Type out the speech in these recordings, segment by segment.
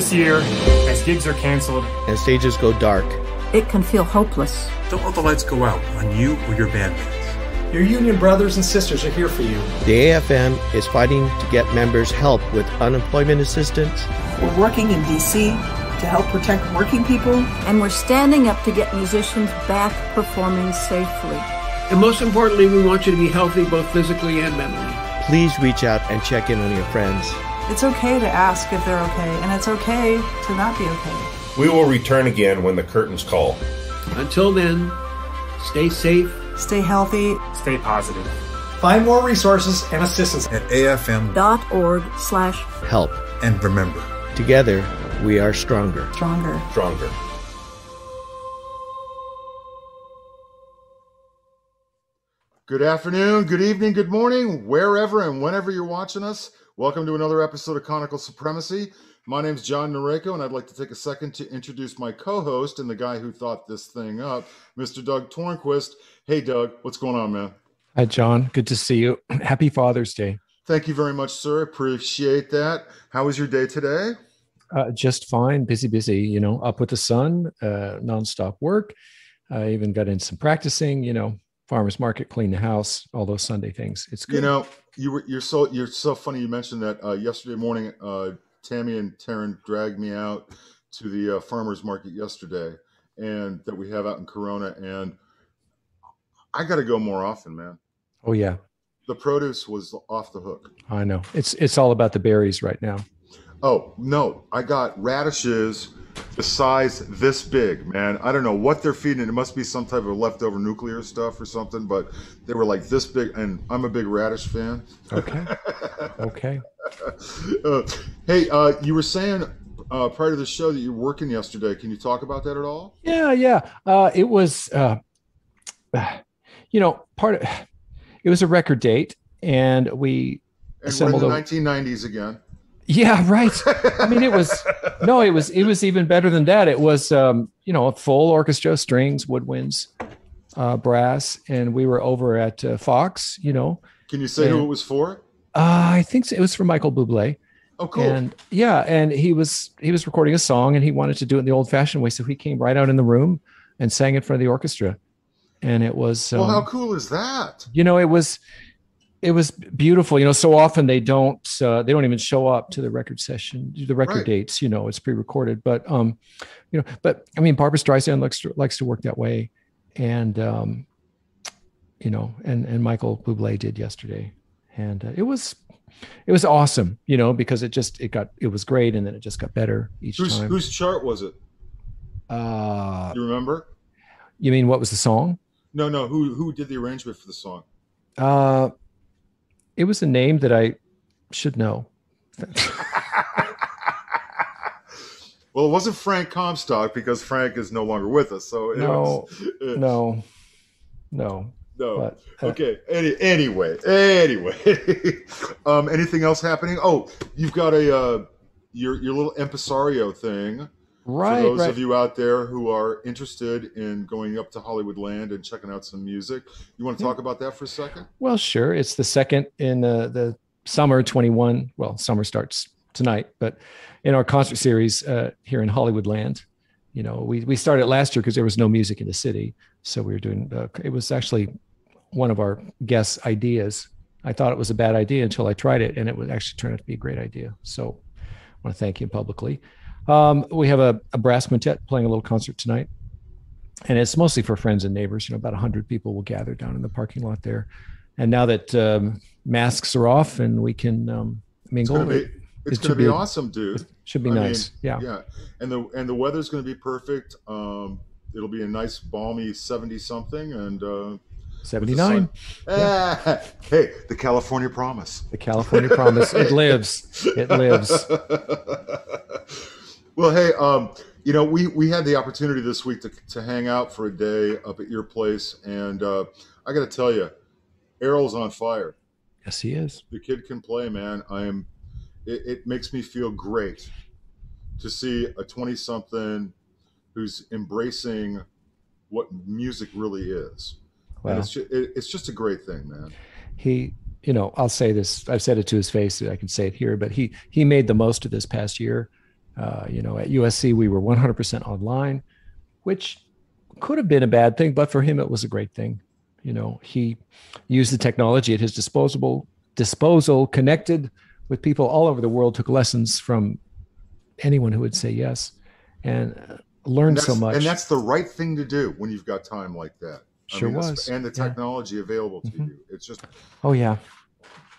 This year, as gigs are canceled and stages go dark, it can feel hopeless. Don't let the lights go out on you or your bandmates. Your union brothers and sisters are here for you. The AFM is fighting to get members help with unemployment assistance. We're working in DC to help protect working people. And we're standing up to get musicians back performing safely. And most importantly, we want you to be healthy both physically and mentally. Please reach out and check in on your friends. It's okay to ask if they're okay, and it's okay to not be okay. We will return again when the curtains call. Until then, stay safe, stay healthy, stay positive. Find more resources and assistance at afm.org slash help. And remember, together we are stronger. Stronger. Stronger. Good afternoon, good evening, good morning, wherever and whenever you're watching us. Welcome to another episode of Conical Supremacy. My name's John Noreyko, and I'd like to take a second to introduce my co-host and the guy who thought this thing up, Mr. Doug Tornquist. Hey, Doug, what's going on, man? Hi, John. Good to see you. Happy Father's Day. Thank you very much, sir. Appreciate that. How was your day today? Uh, just fine. Busy, busy. You know, up with the sun, uh, nonstop work. I even got in some practicing. You know, farmers market, clean the house, all those Sunday things. It's good. You know, you were you're so you're so funny. You mentioned that uh, yesterday morning. Uh, Tammy and Taryn dragged me out to the uh, farmers market yesterday, and that we have out in Corona, and I got to go more often, man. Oh yeah, the produce was off the hook. I know. It's it's all about the berries right now. Oh no, I got radishes the size this big, man. I don't know what they're feeding. It must be some type of leftover nuclear stuff or something, but they were like this big, and I'm a big radish fan. Okay. okay. Uh, hey, uh, you were saying uh, prior to the show that you're working yesterday. Can you talk about that at all? Yeah, yeah. Uh, it was, uh, you know, part of it was a record date, and we and assembled we're in the a, 1990s again. Yeah, right. I mean, it was no, it was it was even better than that. It was um, you know a full orchestra, strings, woodwinds, uh, brass, and we were over at uh, Fox. You know. Can you say and, who it was for? Uh, I think so. it was for Michael Bublé. Oh, cool. And yeah, and he was he was recording a song, and he wanted to do it in the old-fashioned way, so he came right out in the room and sang it for the orchestra, and it was. Um, well, how cool is that? You know, it was it was beautiful. You know, so often they don't uh, they don't even show up to the record session, the record right. dates. You know, it's pre-recorded. But um, you know, but I mean, Barbra Streisand likes to, likes to work that way, and um, you know, and and Michael Bublé did yesterday, and uh, it was it was awesome. You know, because it just it got it was great, and then it just got better each whose, time. Whose chart was it? Uh, you remember? You mean what was the song? No, no. Who who did the arrangement for the song? Uh, it was a name that I should know. well, it wasn't Frank Comstock because Frank is no longer with us. So no, was, no, no, no. But, uh, okay. Any, anyway, anyway. um, anything else happening? Oh, you've got a uh, your your little impresario thing Right. For those right. of you out there who are interested in going up to Hollywoodland and checking out some music, you want to talk about that for a second? Well, sure. It's the second in uh, the summer 21. Well, summer starts tonight, but in our concert series uh, here in Hollywoodland, you know, we, we started last year because there was no music in the city. So we were doing, uh, it was actually one of our guests' ideas. I thought it was a bad idea until I tried it, and it would actually turn out to be a great idea. So I want to thank you publicly. Um, we have a, a, brass quintet playing a little concert tonight, and it's mostly for friends and neighbors. You know, about hundred people will gather down in the parking lot there. And now that um, masks are off and we can um, mingle, it's gonna be, it's it gonna be, be awesome, dude. Should be I nice. Mean, yeah, yeah. And the and the weather's gonna be perfect. Um, it'll be a nice balmy seventy something, and uh, 79. Yeah. hey, the California promise. The California promise. It lives. It lives. Well, hey, um, you know, we we had the opportunity this week to to hang out for a day up at your place, and uh, I got to tell you, Errol's on fire. Yes, he is. The kid can play, man. I am. It, it makes me feel great to see a twenty-something who's embracing what music really is. Wow. And it's just, it, it's just a great thing, man. He you know, I'll say this. I've said it to his face. I can say it here, but he he made the most of this past year Uh, you know, at USC, we were 100% online, which could have been a bad thing, but for him, it was a great thing. You know, he used the technology at his disposable disposal, connected with people all over the world, took lessons from anyone who would say yes, and uh, learned and so much. And that's the right thing to do when you've got time like that. Sure I mean, was. And the technology yeah. available to mm-hmm. you. It's just. Oh yeah.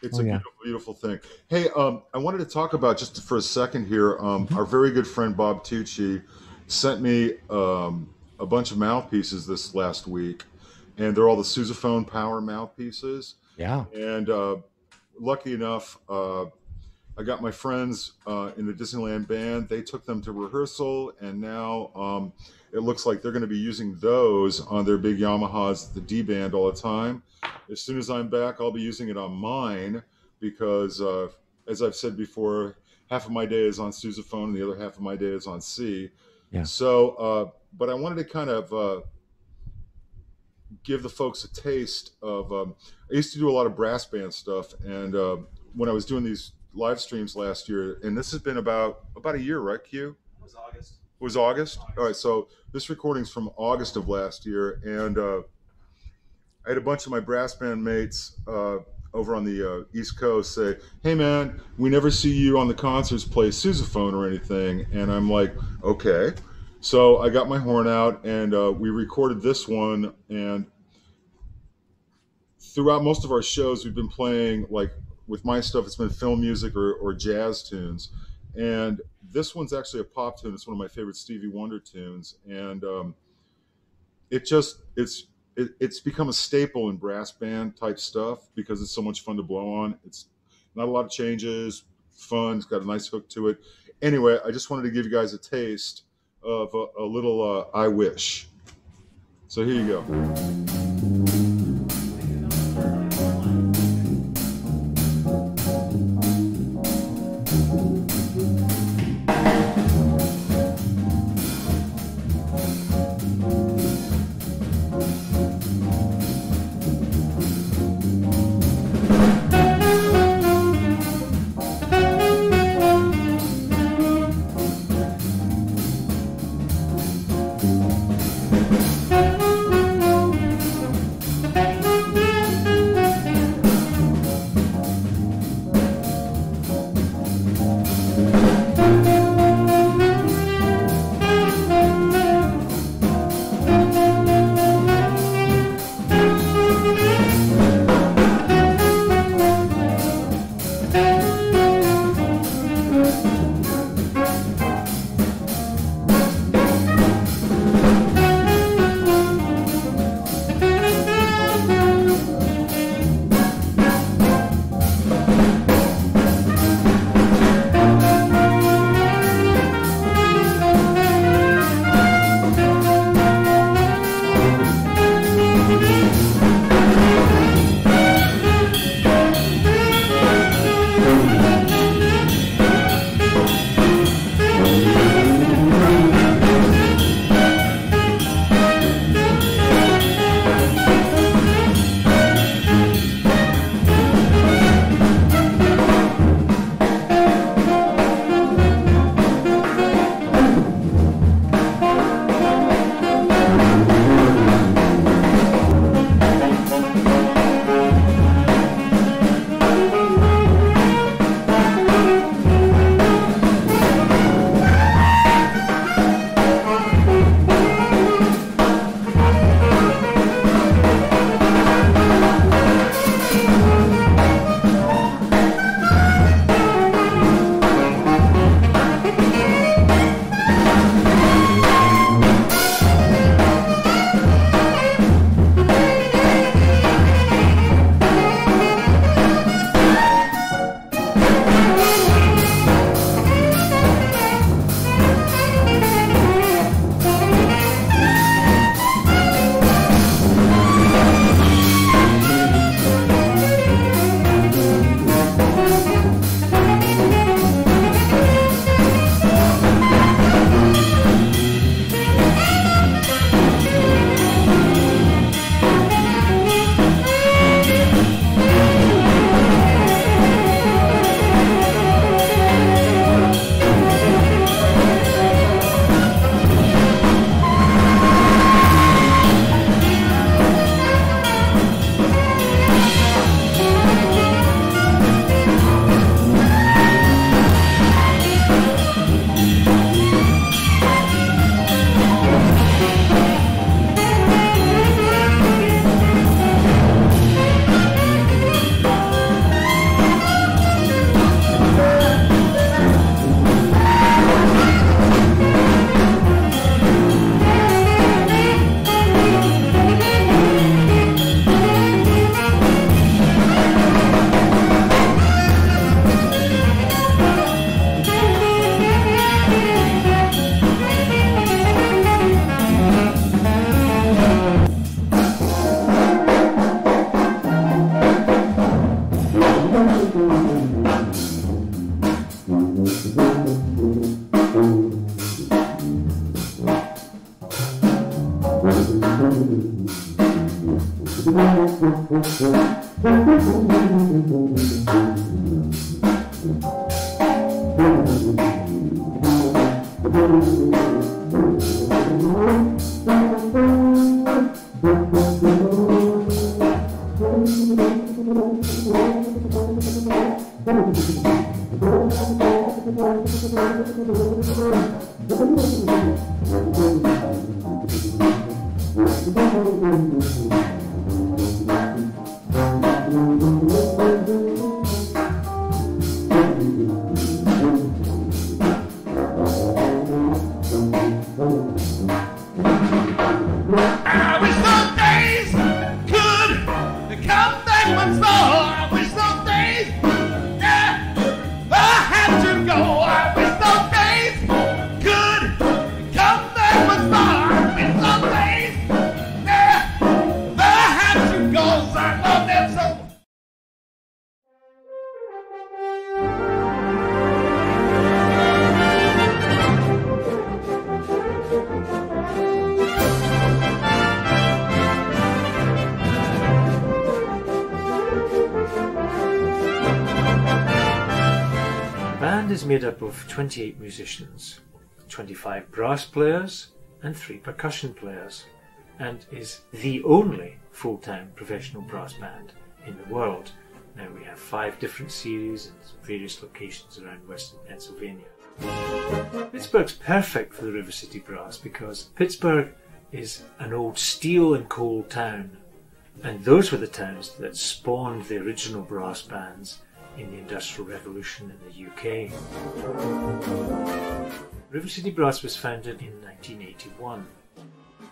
It's oh, a beautiful, yeah. beautiful thing. Hey, um, I wanted to talk about just for a second here. Um, mm-hmm. Our very good friend Bob Tucci sent me um, a bunch of mouthpieces this last week, and they're all the Sousaphone Power mouthpieces. Yeah. And uh, lucky enough, uh, I got my friends uh, in the Disneyland band. They took them to rehearsal, and now um, it looks like they're going to be using those on their big Yamahas, the D band, all the time. As soon as I'm back, I'll be using it on mine because, uh, as I've said before, half of my day is on sousaphone and the other half of my day is on C. Yeah. So, uh, but I wanted to kind of uh, give the folks a taste of. Um, I used to do a lot of brass band stuff, and uh, when I was doing these live streams last year, and this has been about about a year, right? Q. It was August. It was August. All right, so this recording's from August of last year, and uh, I had a bunch of my brass band mates uh, over on the uh, East Coast say, "Hey, man, we never see you on the concerts play sousaphone or anything," and I'm like, "Okay." So I got my horn out, and uh, we recorded this one, and throughout most of our shows, we've been playing like with my stuff, it's been film music or, or jazz tunes. And this one's actually a pop tune. It's one of my favorite Stevie Wonder tunes. And um, it just, it's, it, it's become a staple in brass band type stuff because it's so much fun to blow on. It's not a lot of changes, fun, it's got a nice hook to it. Anyway, I just wanted to give you guys a taste of a, a little uh, I Wish. So here you go. Спасибо. Musicians, 25 brass players, and 3 percussion players, and is the only full time professional brass band in the world. Now we have five different series in various locations around western Pennsylvania. Pittsburgh's perfect for the River City Brass because Pittsburgh is an old steel and coal town, and those were the towns that spawned the original brass bands in the Industrial Revolution in the UK. River City Brass was founded in 1981.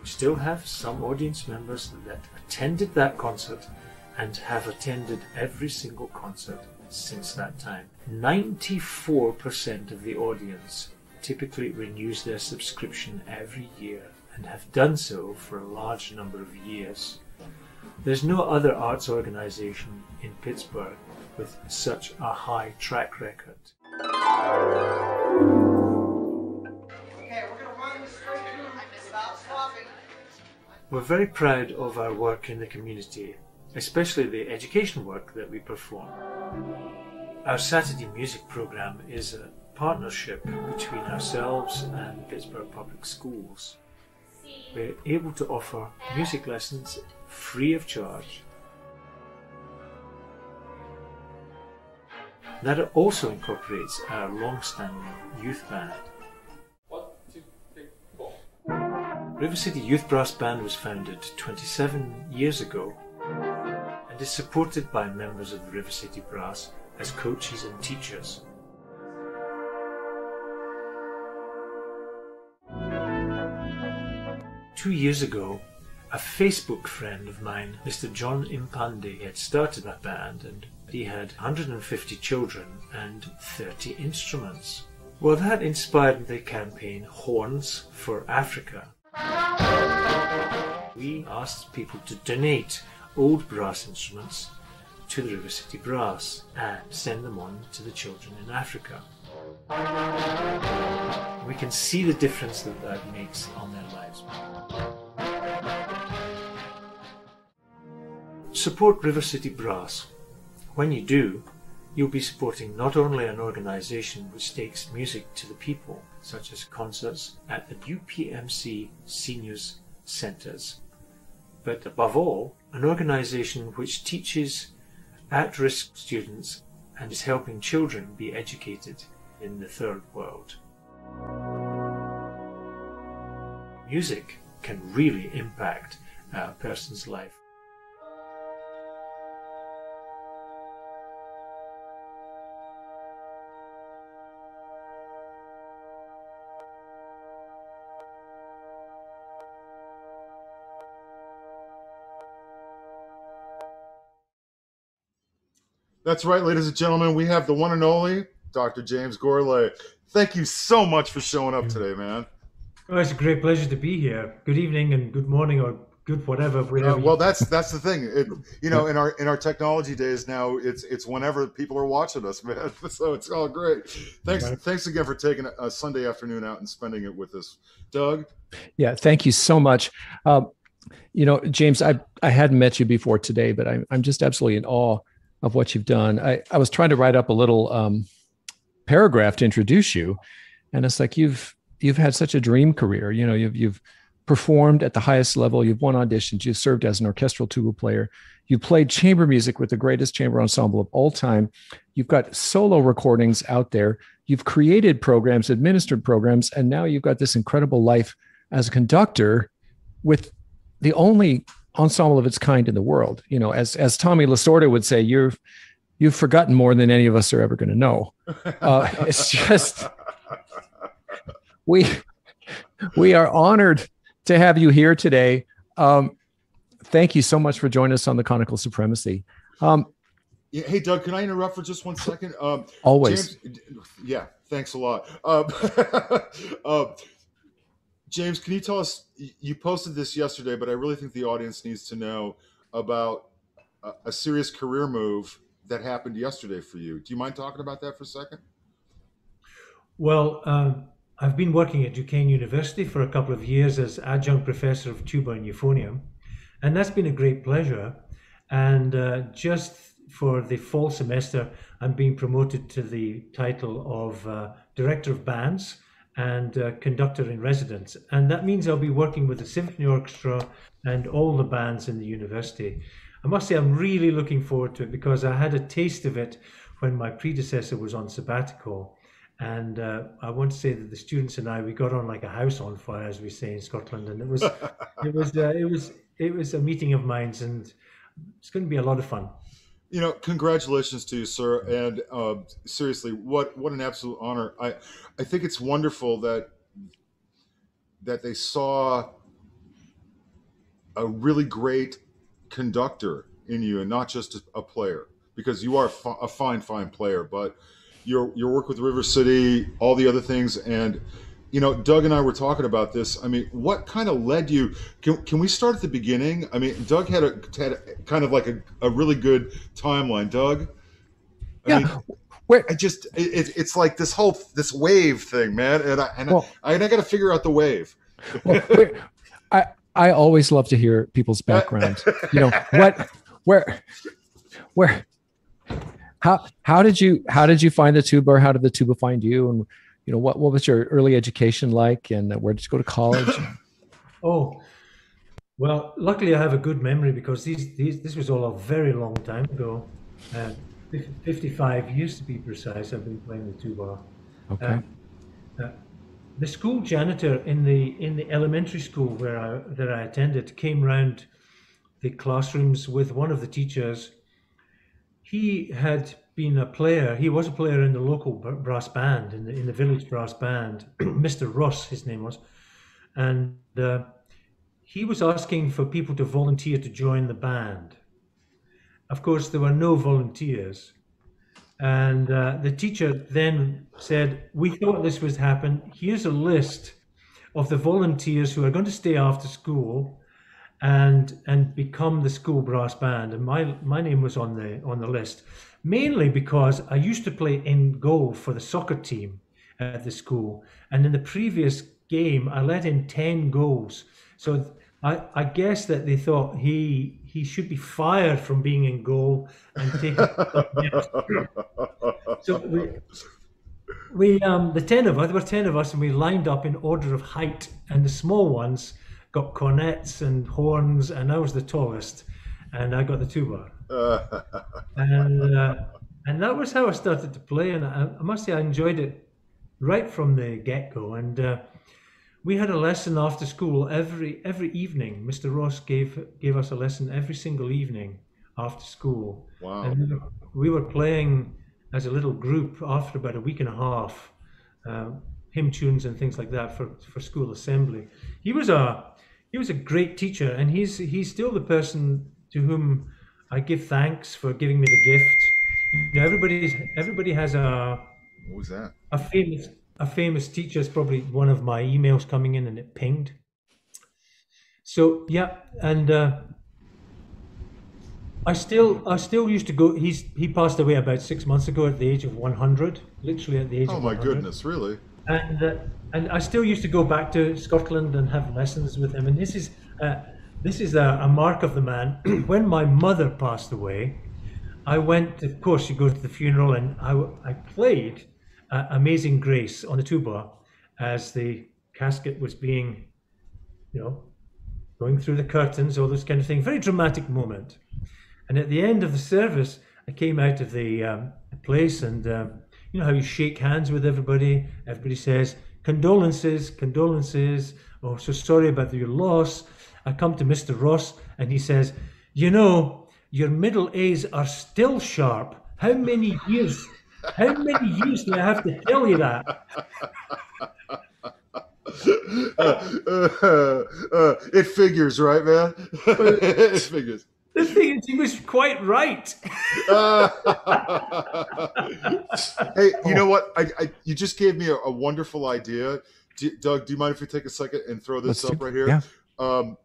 We still have some audience members that attended that concert and have attended every single concert since that time. 94% of the audience typically renews their subscription every year and have done so for a large number of years. There's no other arts organization in Pittsburgh with such a high track record. We're very proud of our work in the community, especially the education work that we perform. Our Saturday music program is a partnership between ourselves and Pittsburgh Public Schools. We're able to offer music lessons free of charge That also incorporates our long-standing youth band. What to pick for? River City Youth Brass Band was founded 27 years ago and is supported by members of the River City Brass as coaches and teachers. Two years ago, a Facebook friend of mine, Mr. John Impande, had started that band and he had 150 children and 30 instruments. Well, that inspired the campaign Horns for Africa. We asked people to donate old brass instruments to the River City Brass and send them on to the children in Africa. We can see the difference that that makes on their lives. Support River City Brass when you do, you'll be supporting not only an organisation which takes music to the people, such as concerts at the UPMC Seniors Centres, but above all, an organisation which teaches at risk students and is helping children be educated in the third world. Music can really impact a person's life. That's right, ladies and gentlemen. We have the one and only Dr. James Gourlay. Thank you so much for showing up today, man. Oh, it's a great pleasure to be here. Good evening and good morning or good whatever. Uh, well, that's that's the thing. It, you know, in our in our technology days now, it's it's whenever people are watching us, man. So it's all great. Thanks right. thanks again for taking a Sunday afternoon out and spending it with us, Doug. Yeah, thank you so much. Um, you know, James, I I hadn't met you before today, but I'm I'm just absolutely in awe of what you've done. I I was trying to write up a little um, paragraph to introduce you, and it's like you've you've had such a dream career. You know, you've you've performed at the highest level. You've won auditions. You've served as an orchestral tuba player. You played chamber music with the greatest chamber ensemble of all time. You've got solo recordings out there. You've created programs, administered programs, and now you've got this incredible life as a conductor with the only ensemble of its kind in the world. You know, as as Tommy Lasorda would say, you've you've forgotten more than any of us are ever going to know. Uh, it's just we we are honored to have you here today. Um, thank you so much for joining us on the Conical Supremacy. Um, yeah, hey, Doug, can I interrupt for just one second? Um, always. James, yeah, thanks a lot. Um, uh, James, can you tell us? You posted this yesterday, but I really think the audience needs to know about a, a serious career move that happened yesterday for you. Do you mind talking about that for a second? Well, um, I've been working at Duquesne University for a couple of years as adjunct professor of tuba and euphonium, and that's been a great pleasure. And uh, just for the fall semester, I'm being promoted to the title of uh, director of bands and uh, conductor in residence. And that means I'll be working with the symphony orchestra and all the bands in the university. I must say, I'm really looking forward to it because I had a taste of it when my predecessor was on sabbatical. And uh, I want to say that the students and I we got on like a house on fire, as we say in Scotland, and it was it was uh, it was it was a meeting of minds, and it's going to be a lot of fun. You know, congratulations to you, sir, and uh, seriously, what what an absolute honor. I I think it's wonderful that that they saw a really great conductor in you, and not just a player, because you are a, fi- a fine, fine player, but your your work with River City, all the other things, and you know, Doug and I were talking about this. I mean, what kind of led you? Can, can we start at the beginning? I mean, Doug had a had kind of like a, a really good timeline. Doug, I yeah. Mean, where I just it, it's like this whole this wave thing, man, and I and well, I, I got to figure out the wave. well, I I always love to hear people's backgrounds. you know what where where how how did you how did you find the tuba or how did the tuba find you and you know what what was your early education like and where did you go to college? Oh well luckily i have a good memory because these, these this was all a very long time ago. Uh, 55 years to be precise i've been playing the tuba okay. Uh, uh, the school janitor in the in the elementary school where i that i attended came round the classrooms with one of the teachers. He had been a player. He was a player in the local brass band, in the, in the village brass band. Mr. Ross, his name was. And uh, he was asking for people to volunteer to join the band. Of course, there were no volunteers. And uh, the teacher then said, We thought this would happen. Here's a list of the volunteers who are going to stay after school and and become the school brass band. And my my name was on the on the list, mainly because I used to play in goal for the soccer team at the school, and in the previous game I let in ten goals. So I, I guess that they thought he he should be fired from being in goal and taken. so we, we um the ten of us there were ten of us and we lined up in order of height and the small ones got cornets and horns, and I was the tallest, and I got the tuba. and uh, and that was how I started to play, and I, I must say I enjoyed it right from the get go. And uh, we had a lesson after school every every evening. Mr. Ross gave gave us a lesson every single evening after school. Wow! And we were playing as a little group after about a week and a half. Uh, hymn tunes and things like that for, for school assembly. He was a he was a great teacher, and he's he's still the person to whom I give thanks for giving me the gift. You know, everybody's everybody has a what was that? A famous a famous teacher is probably one of my emails coming in, and it pinged. So yeah, and uh, I still I still used to go. He's he passed away about six months ago at the age of one hundred, literally at the age. Of Oh my goodness! Really? And uh, and I still used to go back to Scotland and have lessons with him. And this is uh, this is a, a mark of the man. when my mother passed away, I went, of course, you go to the funeral, and I, I played uh, Amazing Grace on the tuba as the casket was being, you know, going through the curtains, all this kind of thing. Very dramatic moment. And at the end of the service, I came out of the um, place, and um, you know how you shake hands with everybody. Everybody says condolences, condolences. Oh, so sorry about your loss. I come to Mr. Ross, and he says, you know, your middle A's are still sharp. How many years? How many years do I have to tell you that? Uh, uh, uh, it figures, right, man? it figures. The thing is, he was quite right. hey, you know what? I, I, you just gave me a, a wonderful idea. Do, Doug, do you mind if we take a second and throw this Let's up do, right here? Yeah. Um,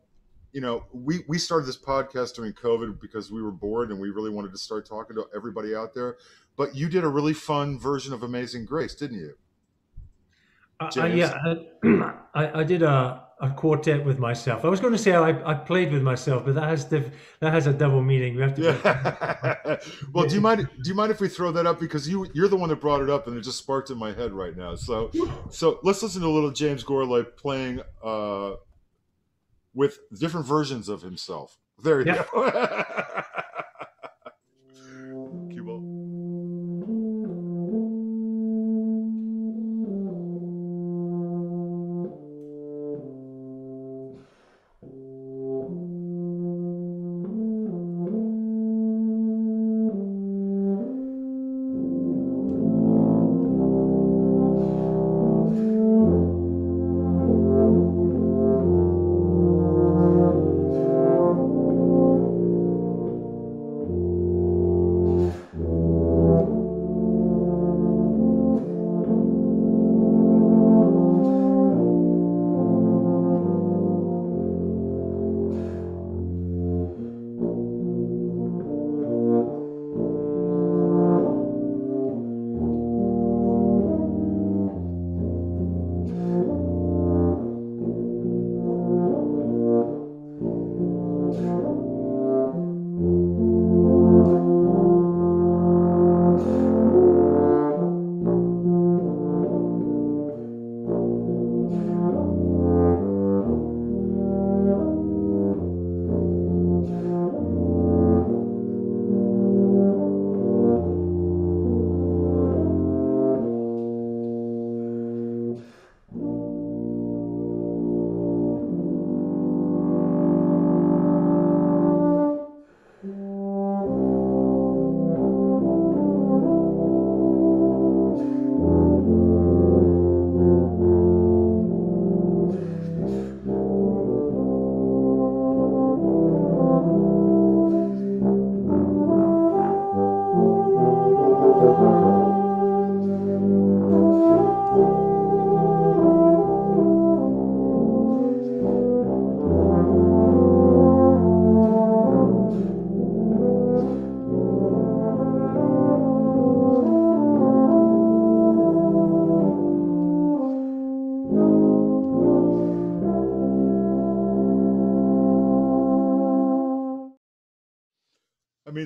you know, we we started this podcast during COVID because we were bored and we really wanted to start talking to everybody out there. But you did a really fun version of Amazing Grace, didn't you? Uh, yeah, I, I, did a, a quartet with myself. I was going to say I, I played with myself, but that has diff, that has a double meaning. We have to. Yeah. well, do you mind? Do you mind if we throw that up because you you're the one that brought it up and it just sparked in my head right now. So so let's listen to a little James Gourlay playing uh, with different versions of himself. There you yeah. go.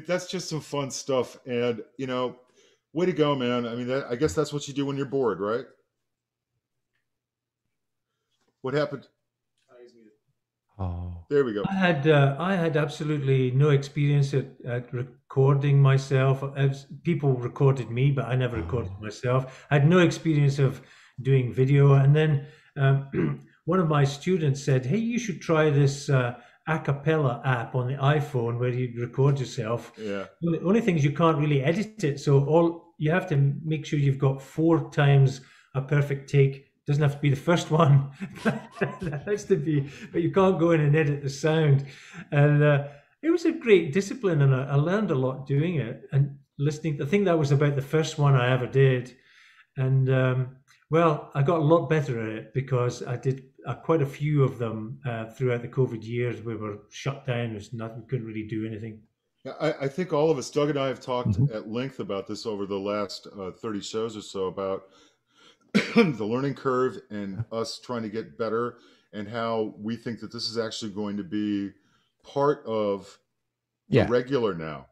that's just some fun stuff. And you know, way to go, man. I mean, that, I guess that's what you do when you're bored, right? What happened? Oh, there we go. I had uh, I had absolutely no experience at, at recording myself. As people recorded me, but I never recorded oh. myself. I had no experience of doing video. And then um, one of my students said, "Hey, you should try this." Uh, a cappella app on the iPhone where you record yourself. Yeah. The only thing is you can't really edit it. So all you have to make sure you've got four times a perfect take. Doesn't have to be the first one. that has to be, but you can't go in and edit the sound. And uh, it was a great discipline, and I, I learned a lot doing it and listening. I think that was about the first one I ever did, and um, well, I got a lot better at it because I did uh, quite a few of them uh, throughout the COVID years. We were shut down. There's nothing. We couldn't really do anything. I, I, think all of us, Doug and I, have talked mm-hmm. at length about this over the last uh, 30 shows or so about the learning curve and us trying to get better. and how we think that this is actually going to be part of yeah. regular now.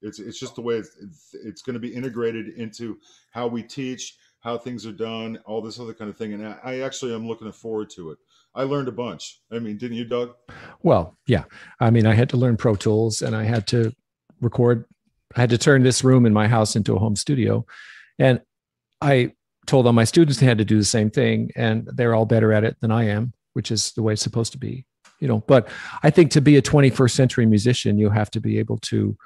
It's it's just the way it's, it's, it's going to be integrated into how we teach, how things are done, all this other kind of thing. And I, I actually am looking forward to it. I learned a bunch. I mean, didn't you, Doug? Well, yeah. I mean, I had to learn Pro Tools and I had to record. I had to turn this room in my house into a home studio, and I told all my students they had to do the same thing, and they're all better at it than I am, which is the way it's supposed to be. You know, but I think to be a 21st century musician, you have to be able to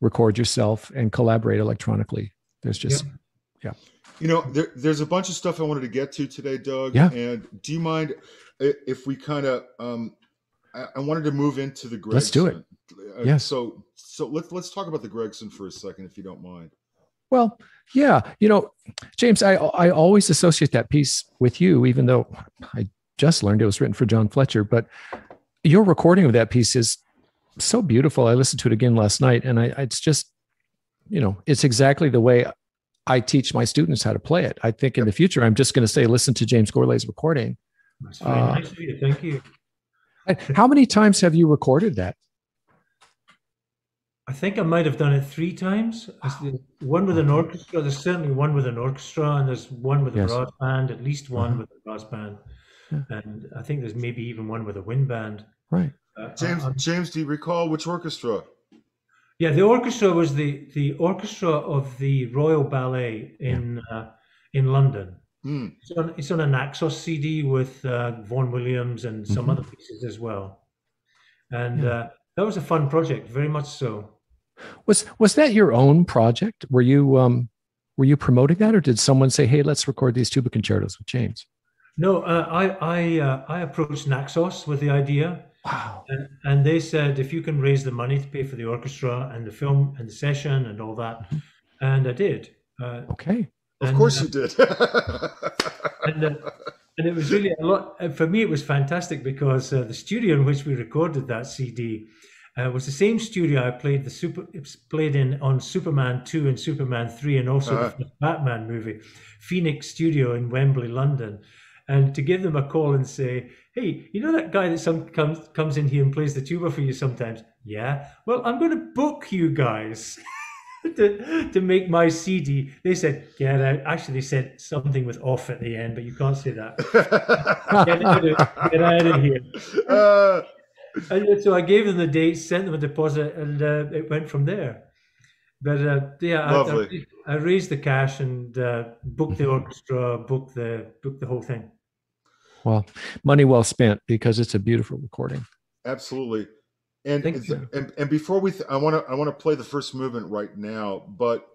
record yourself and collaborate electronically. There's just, yeah. yeah. You know, there, there's a bunch of stuff I wanted to get to today, Doug. Yeah. And do you mind if we kind of, um, I, I, wanted to move into the Gregson. Let's do it. Uh, yes. So, so let's let's talk about the Gregson for a second, if you don't mind. Well, yeah, you know, James, I I always associate that piece with you, even though I just learned it was written for John Fletcher. But your recording of that piece is so beautiful. I listened to it again last night, and I it's just, you know, it's exactly the way I teach my students how to play it. I think in the future, I'm just going to say, listen to James Gourlay's recording. That's very uh, nice of you. Thank you. How many times have you recorded that? I think I might have done it three times. One with an orchestra. There's certainly one with an orchestra, and there's one with a yes. brass band. At least one uh-huh. with a brass band, yeah. and I think there's maybe even one with a wind band. Right. Uh, James, uh, James, do you recall which orchestra? Yeah, the orchestra was the the orchestra of the Royal Ballet in yeah. uh, in London. Mm. It's, on, it's on a Naxos CD with uh, Vaughan Williams and some mm-hmm. other pieces as well. And yeah. uh, that was a fun project, very much so. Was was that your own project? Were you um, were you promoting that, or did someone say, "Hey, let's record these tuba concertos with James"? No, uh, I I uh, I approached Naxos with the idea. Wow! And, and, they said if you can raise the money to pay for the orchestra and the film and the session and all that, mm-hmm. and I did. Uh, okay. Of and, course you uh, did. and, uh, and it was really a lot for me. It was fantastic because uh, the studio in which we recorded that CD uh, was the same studio I played the super played in on Superman two and Superman three, and also uh-huh. the Batman movie, Phoenix Studio in Wembley, London. And to give them a call and say, "Hey, you know that guy that some comes comes in here and plays the tuba for you sometimes?" Yeah. Well, I'm going to book you guys. to, to make my CD. They said, get out. Actually, they said something with off at the end, but you can't say that. get, out of, get, out of, here. Uh, and so I gave them the date, sent them a deposit, and uh, it went from there. But uh, yeah, I, I, raised the cash and uh, booked the orchestra, booked the booked the whole thing. Well, money well spent because it's a beautiful recording. Absolutely. And, and and before we, th- I want to I want to play the first movement right now. But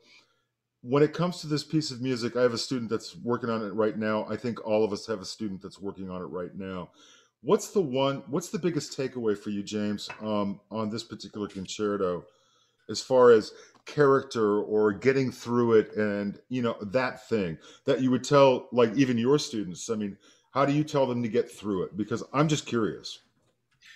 when it comes to this piece of music, I have a student that's working on it right now. I think all of us have a student that's working on it right now. What's the one? What's the biggest takeaway for you, James, um, on this particular concerto, as far as character or getting through it, and you know that thing that you would tell, like even your students? I mean, how do you tell them to get through it? Because I'm just curious.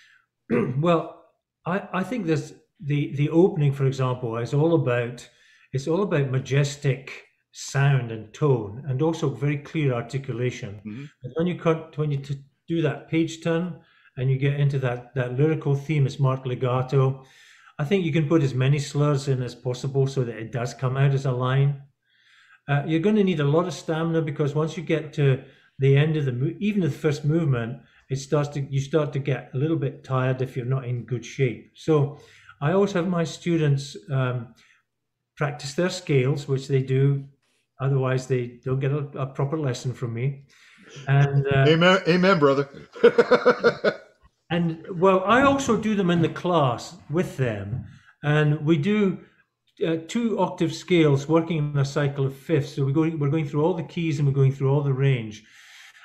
well, I, I think this the the opening, for example, is all about it's all about majestic sound and tone, and also very clear articulation. Mm-hmm. And when you cut when you t- do that page turn and you get into that that lyrical theme, it's marked legato. I think you can put as many slurs in as possible so that it does come out as a line. Uh, you're going to need a lot of stamina because once you get to the end of the even the first movement, it starts to you start to get a little bit tired if you're not in good shape. So I always have my students um, practice their scales, which they do. Otherwise, they don't get a, a proper lesson from me. And uh, amen, amen, brother. and well, I also do them in the class with them, and we do uh, two octave scales working in a cycle of fifths. So we go, we're going through all the keys and we're going through all the range,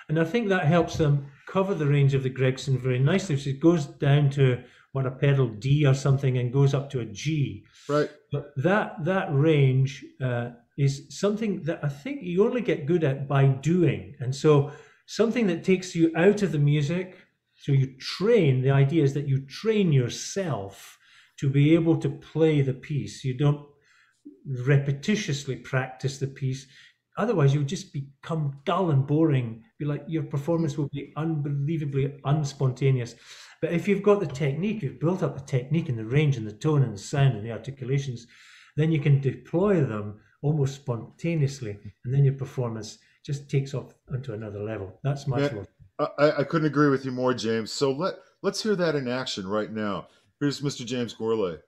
and I think that helps them cover the range of the Gregson very nicely. So it goes down to what a pedal D or something and goes up to a G. Right. But that that range uh, is something that I think you only get good at by doing, and so something that takes you out of the music. So you train. The idea is that you train yourself to be able to play the piece. You don't repetitiously practice the piece. Otherwise, you'll just become dull and boring. Be like your performance will be unbelievably unspontaneous. But if you've got the technique, you've built up the technique and the range and the tone and the sound and the articulations, then you can deploy them almost spontaneously, and then your performance just takes off onto another level. That's my Yeah. I, I couldn't agree with you more, James. So let let's hear that in action right now. Here's Mr. James Gourlay.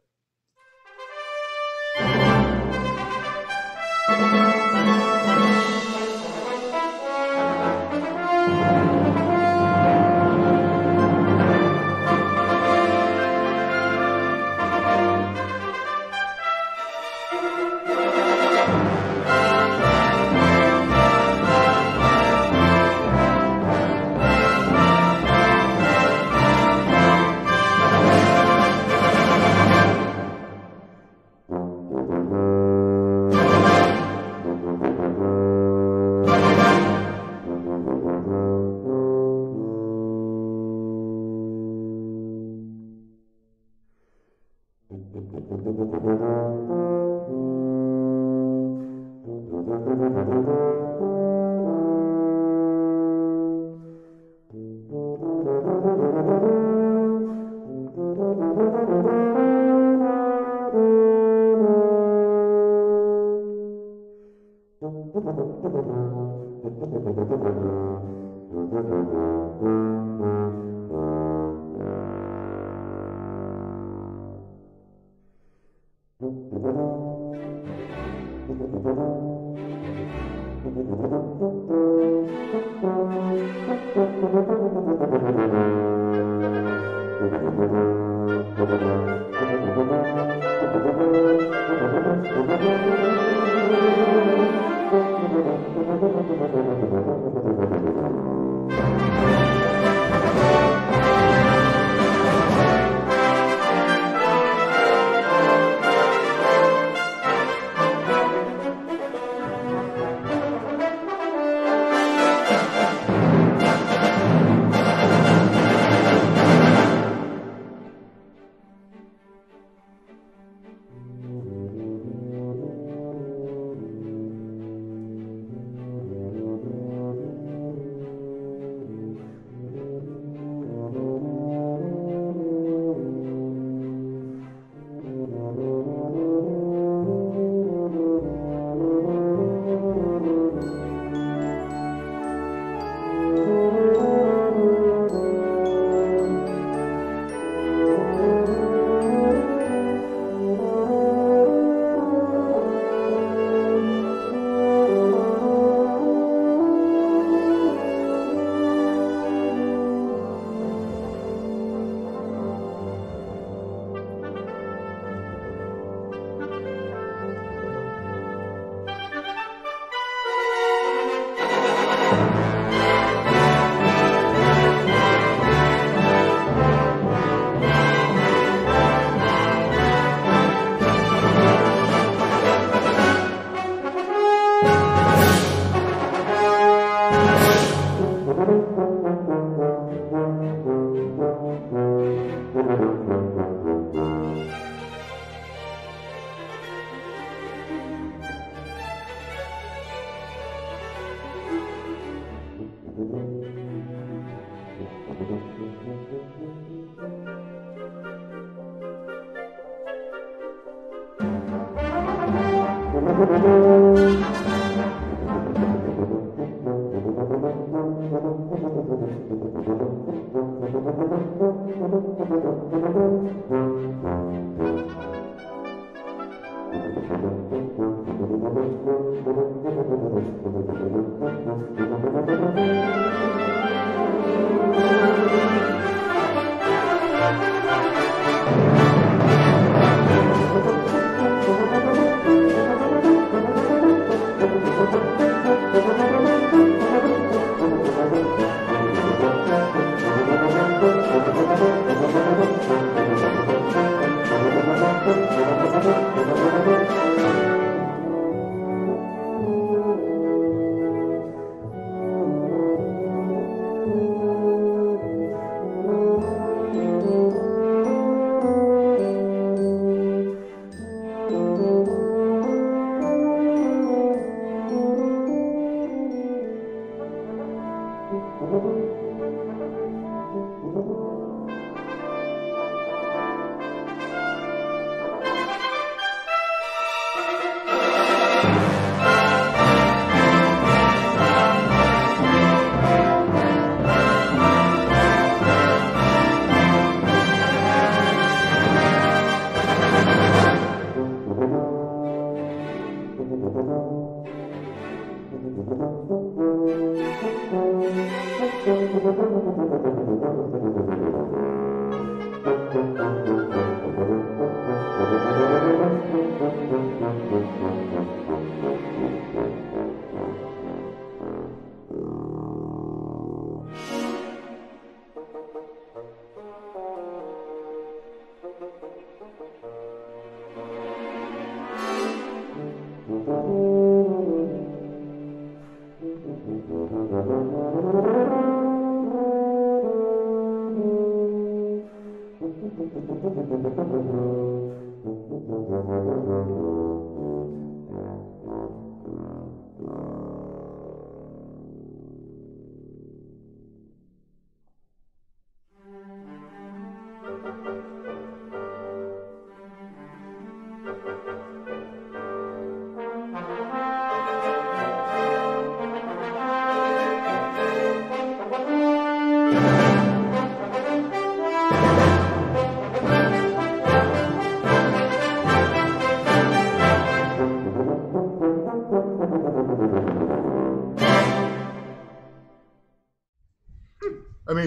I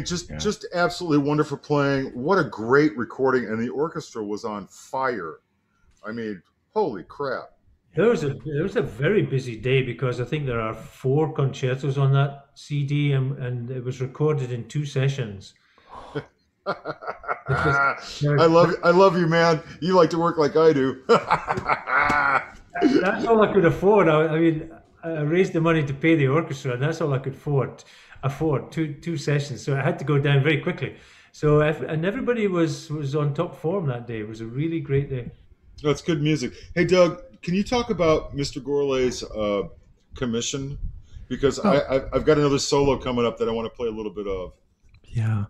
mean, just yeah. just absolutely wonderful playing. What a great recording, and the orchestra was on fire. I mean, holy crap! There was a there was a very busy day because I think there are four concertos on that CD, and, and it was recorded in two sessions. I love I love you, man. You like to work like I do. that's all I could afford. I, I mean, I raised the money to pay the orchestra, and that's all I could afford afford two two sessions. So I had to go down very quickly. So and everybody was was on top form that day. It was a really great day. That's good music. Hey Doug, can you talk about Mr. Gourlay's uh, commission? Because oh. I, I've got another solo coming up that I want to play a little bit of. Yeah,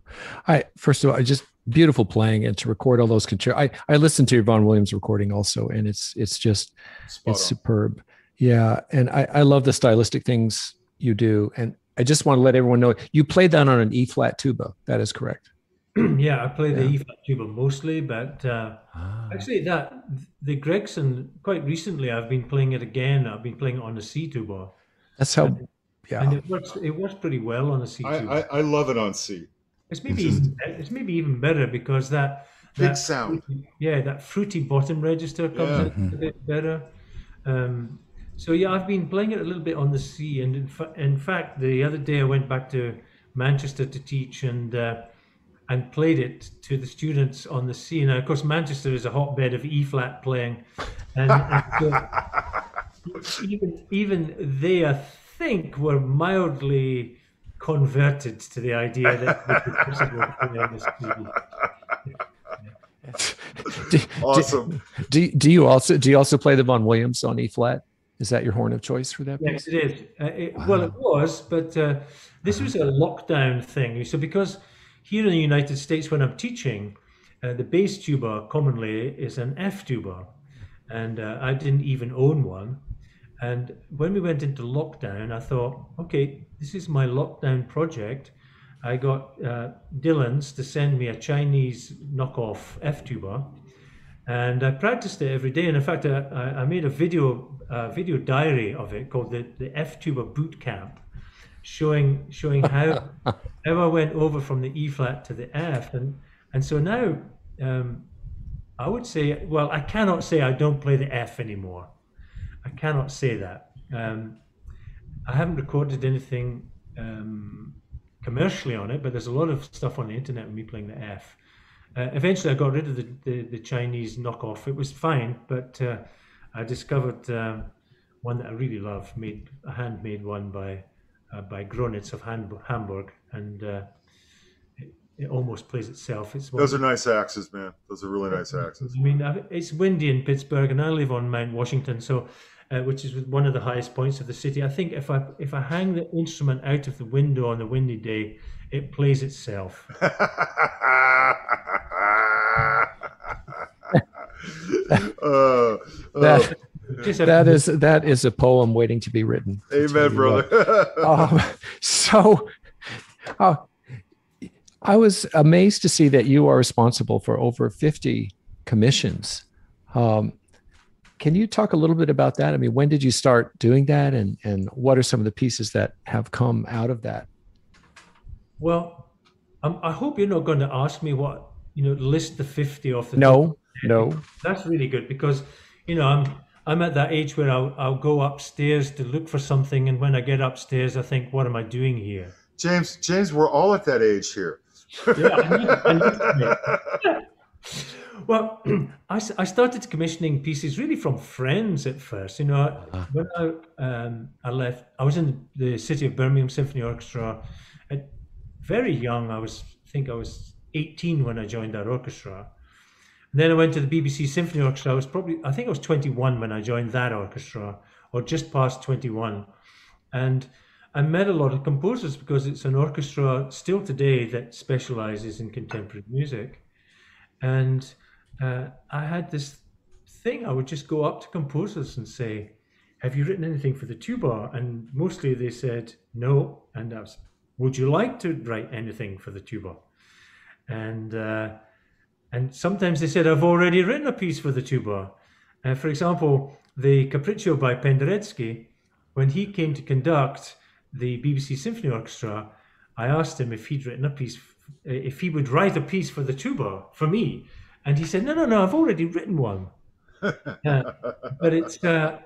I first of all, I just beautiful playing and to record all those concertos. I I listened to your Vaughan Williams recording also, and it's it's just Spot it's on. superb. Yeah, and I I love the stylistic things you do, and I just want to let everyone know you played that on an E flat tuba. That is correct. yeah, I play yeah. the E flat tuba mostly, but uh, ah. actually, that the Gregson quite recently I've been playing it again. I've been playing it on the C tuba. That's how. And, yeah, and it works. It works pretty well on the C tuba. I, I, I, love it on C. It's maybe it's, even, it's maybe even better because that big that, sound. Yeah, that fruity bottom register comes yeah. in mm-hmm. a bit better. Um, so yeah, I've been playing it a little bit on the C, and in, fa- in fact, the other day I went back to Manchester to teach and uh, and played it to the students on the C. Now, of course, Manchester is a hotbed of E flat playing, and, and so even even they, I think, were mildly converted to the idea that it was possible on the C. do, awesome. Do, do, do you also do you also play the Vaughan Williams on E flat? Is that your horn of choice for that? Yes, it is. Uh, it, wow. Well, it was, but uh, this was a lockdown thing. So because here in the United States, when I'm teaching, uh, the bass tuba commonly is an F tuba, and uh, I didn't even own one. And when we went into lockdown, I thought, okay, this is my lockdown project. I got uh, Dillon's to send me a Chinese knockoff F tuba, and I practiced it every day. And in fact, I, I made a video uh, video diary of it called the, the F tuba boot camp, showing showing how how I went over from the E flat to the F, and and so now um, I would say, well, I cannot say I don't play the F anymore. I cannot say that. Um, I haven't recorded anything um, commercially on it, but there's a lot of stuff on the internet of me playing the F. Uh, eventually, I got rid of the, the, the, Chinese knockoff. It was fine, but uh, I discovered um, one that I really love, made a handmade one by uh, by Gronitz of Hamburg, and uh, it, it, almost plays itself. It's those are nice axes, man. Those are really nice axes. I mean, it's windy in Pittsburgh, and I live on Mount Washington, so uh, which is one of the highest points of the city. I think if I if I hang the instrument out of the window on a windy day, it plays itself. uh, that, that is that is a poem waiting to be written. Amen, brother. um, so, uh, I was amazed to see that you are responsible for over fifty commissions. Um, can you talk a little bit about that? I mean, when did you start doing that, and and what are some of the pieces that have come out of that? Well, um, I hope you're not going to ask me what you know. List the fifty of the. No, no. That's really good because, you know, I'm I'm at that age where I'll I'll go upstairs to look for something, and when I get upstairs, I think, what am I doing here? James, James, we're all at that age here. yeah, I need, I need well, I, I started commissioning pieces really from friends at first. You know, uh-huh. when I, um, I left, I was in the City of Birmingham Symphony Orchestra. At very young, I was, I think I was 18 when I joined that orchestra. And then I went to the BBC Symphony Orchestra. I was probably, I think I was 21 when I joined that orchestra, or just past 21. And I met a lot of composers because it's an orchestra still today that specializes in contemporary music. And uh, I had this thing. I would just go up to composers and say, "Have you written anything for the tuba?" And mostly they said no. And I was, "Would you like to write anything for the tuba?" And uh, and sometimes they said, "I've already written a piece for the tuba." Uh, for example, the Capriccio by Penderecki, when he came to conduct the BBC Symphony Orchestra, I asked him if he'd written a piece, if he would write a piece for the tuba for me and he said, "No, no, no, I've already written one, uh, but it's uh,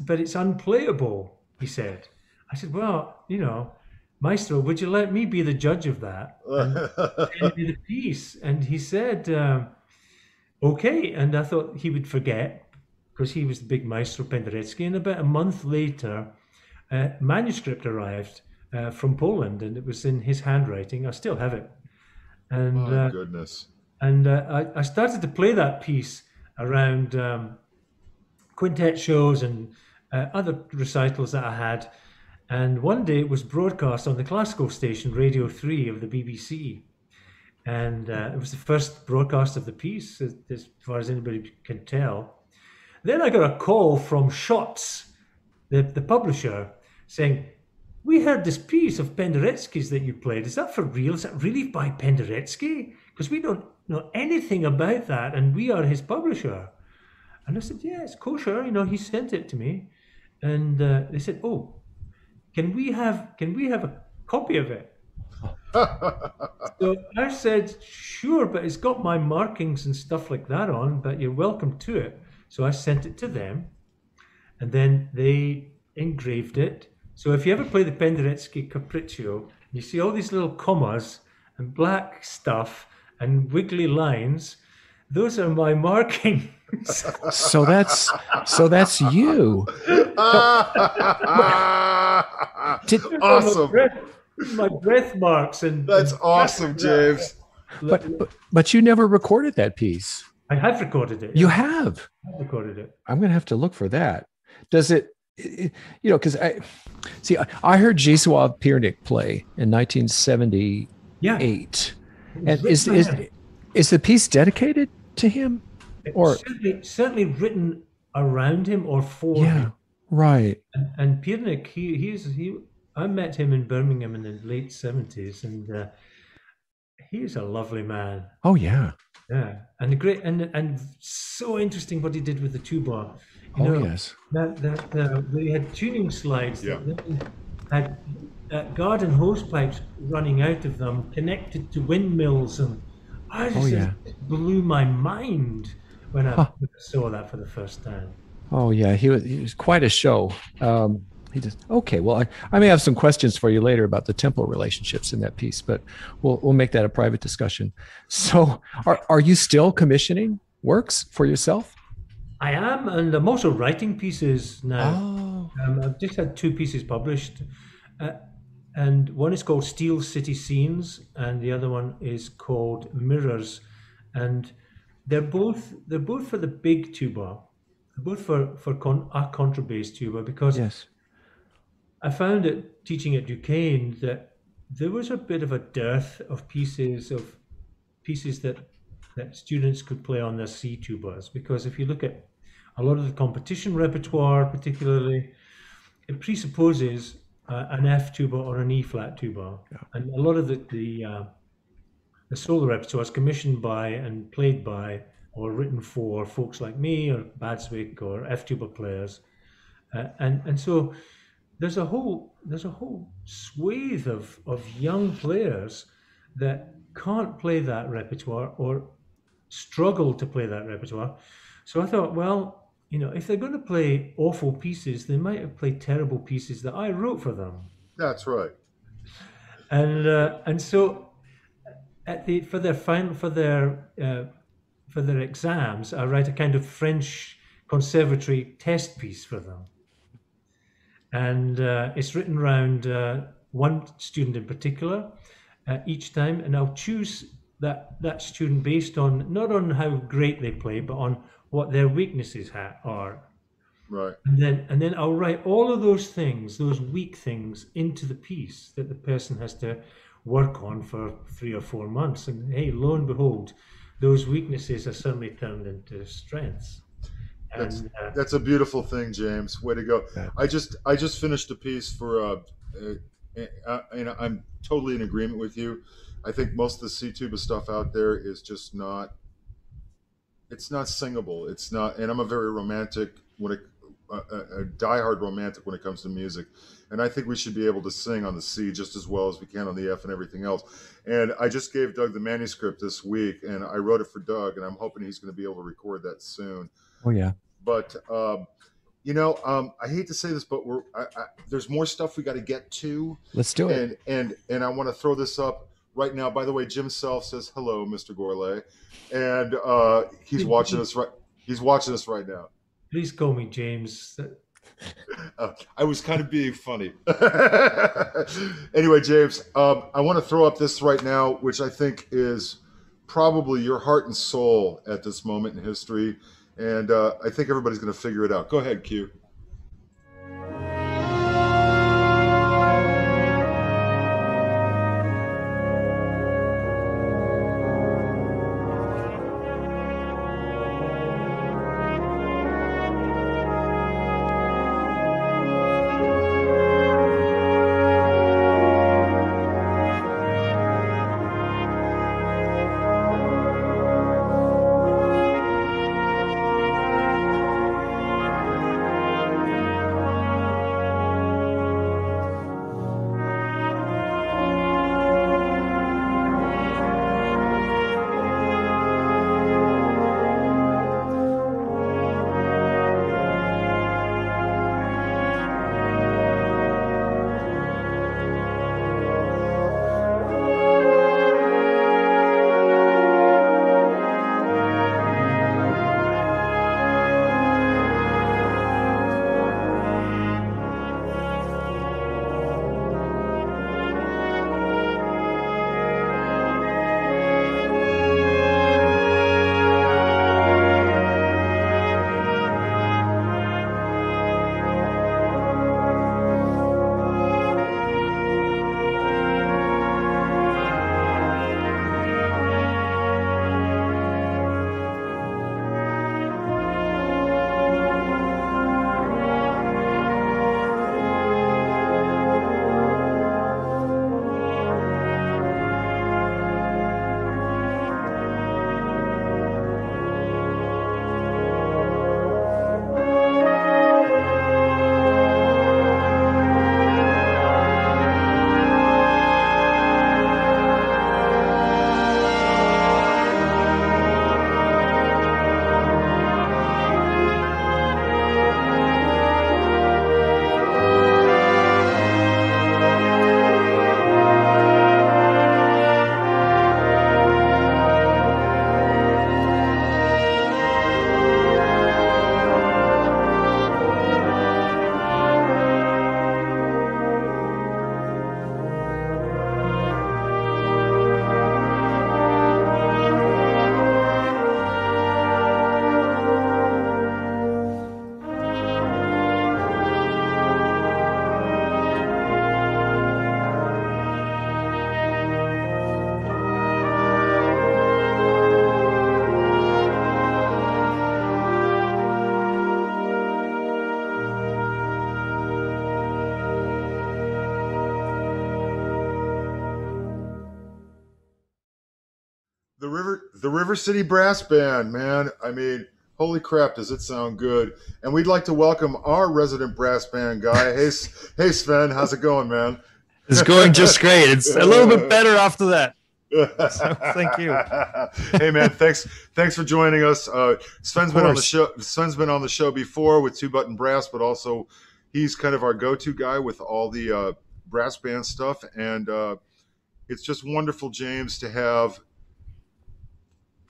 but it's unplayable." He said. I said, "Well, you know, Maestro, would you let me be the judge of that and be the piece?" And he said, um, "Okay." And I thought he would forget because he was the big Maestro Penderecki. And about a month later, a manuscript arrived uh, from Poland, and it was in his handwriting. I still have it. And oh, uh, goodness and uh, I, I, started to play that piece around um, quintet shows and uh, other recitals that I had. And one day it was broadcast on the classical station, Radio 3 of the BBC. And uh, it was the first broadcast of the piece, as, far as anybody can tell. Then I got a call from Schott's, the, the publisher, saying, We heard this piece of Penderecki's that you played. Is that for real? Is that really by Penderecki? Because we don't know anything about that, and we are his publisher. And I said, yeah, it's kosher. You know, he sent it to me, and uh, they said, oh, can we have can we have a copy of it? so I said, sure, but it's got my markings and stuff like that on, but you're welcome to it. So I sent it to them, and then they engraved it. So if you ever play the Penderecki Capriccio, you see all these little commas and black stuff and wiggly lines, those are my markings. so that's so that's you. Did, awesome. My breath, my breath, marks and that's and awesome, James. But, but but you never recorded that piece. I have recorded it. You have. I recorded it. I'm going to have to look for that. Does it? you know, because I see. I heard Zdzisław Piernik play in 1978. Yeah. And is, is, is the piece dedicated to him? Or certainly, certainly written around him or for yeah, him. Right. And, and Piernik, he he's he. I met him in Birmingham in the late seventies, and uh, he's a lovely man. Oh yeah. Yeah, and great, and and so interesting what he did with the tuba. You oh know, yes. That that uh, they had tuning slides. Yeah. That had uh, garden hose pipes running out of them, connected to windmills, and I just oh, yeah. blew my mind when I huh. saw that for the first time. Oh yeah, he was, he was quite a show. Um, he just okay. Well, I, I may have some questions for you later about the temple relationships in that piece, but we'll we'll make that a private discussion. So, are are you still commissioning works for yourself? I am, and I'm also writing pieces now. Oh. Um, I've just had two pieces published. Uh, and one is called Steel City Scenes, and the other one is called Mirrors, and they're both they're both for the big tuba, both for for con, a contrabass tuba because yes. I found it teaching at Duquesne that there was a bit of a dearth of pieces of pieces that that students could play on their C tubas. Because if you look at a lot of the competition repertoire, particularly, it presupposes uh, an F tuba or an E flat tuba, yeah. and a lot of the the, uh, the solo repertoire is commissioned by and played by or written for folks like me or Baadsvik or F tuba players, uh, and and so there's a whole there's a whole swathe of of young players that can't play that repertoire or struggle to play that repertoire. So I thought, well, you know, if they're going to play awful pieces, they might have played terrible pieces that I wrote for them. That's right. And uh, and so at the for their final for their uh, for their exams, I write a kind of French conservatory test piece for them and uh, it's written around uh, one student in particular uh, each time, and I'll choose that that student based on not on how great they play, but on what their weaknesses ha- are. Right. And then and then I'll write all of those things, those weak things, into the piece that the person has to work on for three or four months. And hey, lo and behold, those weaknesses are suddenly turned into strengths. That's, uh, that's a beautiful thing, James. Way to go! I just I just finished a piece for uh, uh, uh, and I'm totally in agreement with you. I think most of the C tuba stuff out there is just not. It's not singable. It's not, and I'm a very romantic when it a, a diehard romantic when it comes to music, and I think we should be able to sing on the C just as well as we can on the F and everything else. And I just gave Doug the manuscript this week, and I wrote it for Doug, and I'm hoping he's going to be able to record that soon. Oh yeah. But um, you know, um, I hate to say this, but we're I, I, there's more stuff we got to get to. Let's do it. and. And and I want to throw this up right now. By the way, Jim Self says hello, Mr. Gourlay, and uh, he's watching us right. He's watching us right now. Please call me James. Uh, I was kind of being funny. anyway, James, um, I want to throw up this right now, which I think is probably your heart and soul at this moment in history and uh, I think everybody's going to figure it out. Go ahead, Q. the River City Brass Band, man. I mean, holy crap, does it sound good? And we'd like to welcome our resident brass band guy. Hey, hey Sven, how's it going, man? It's going just great. It's a little bit better after that. So, thank you. hey man, thanks thanks for joining us. Uh, Sven's been on the show. Sven's been on the show before with Two Button Brass, but also he's kind of our go-to guy with all the uh, brass band stuff. And uh, it's just wonderful, James, to have.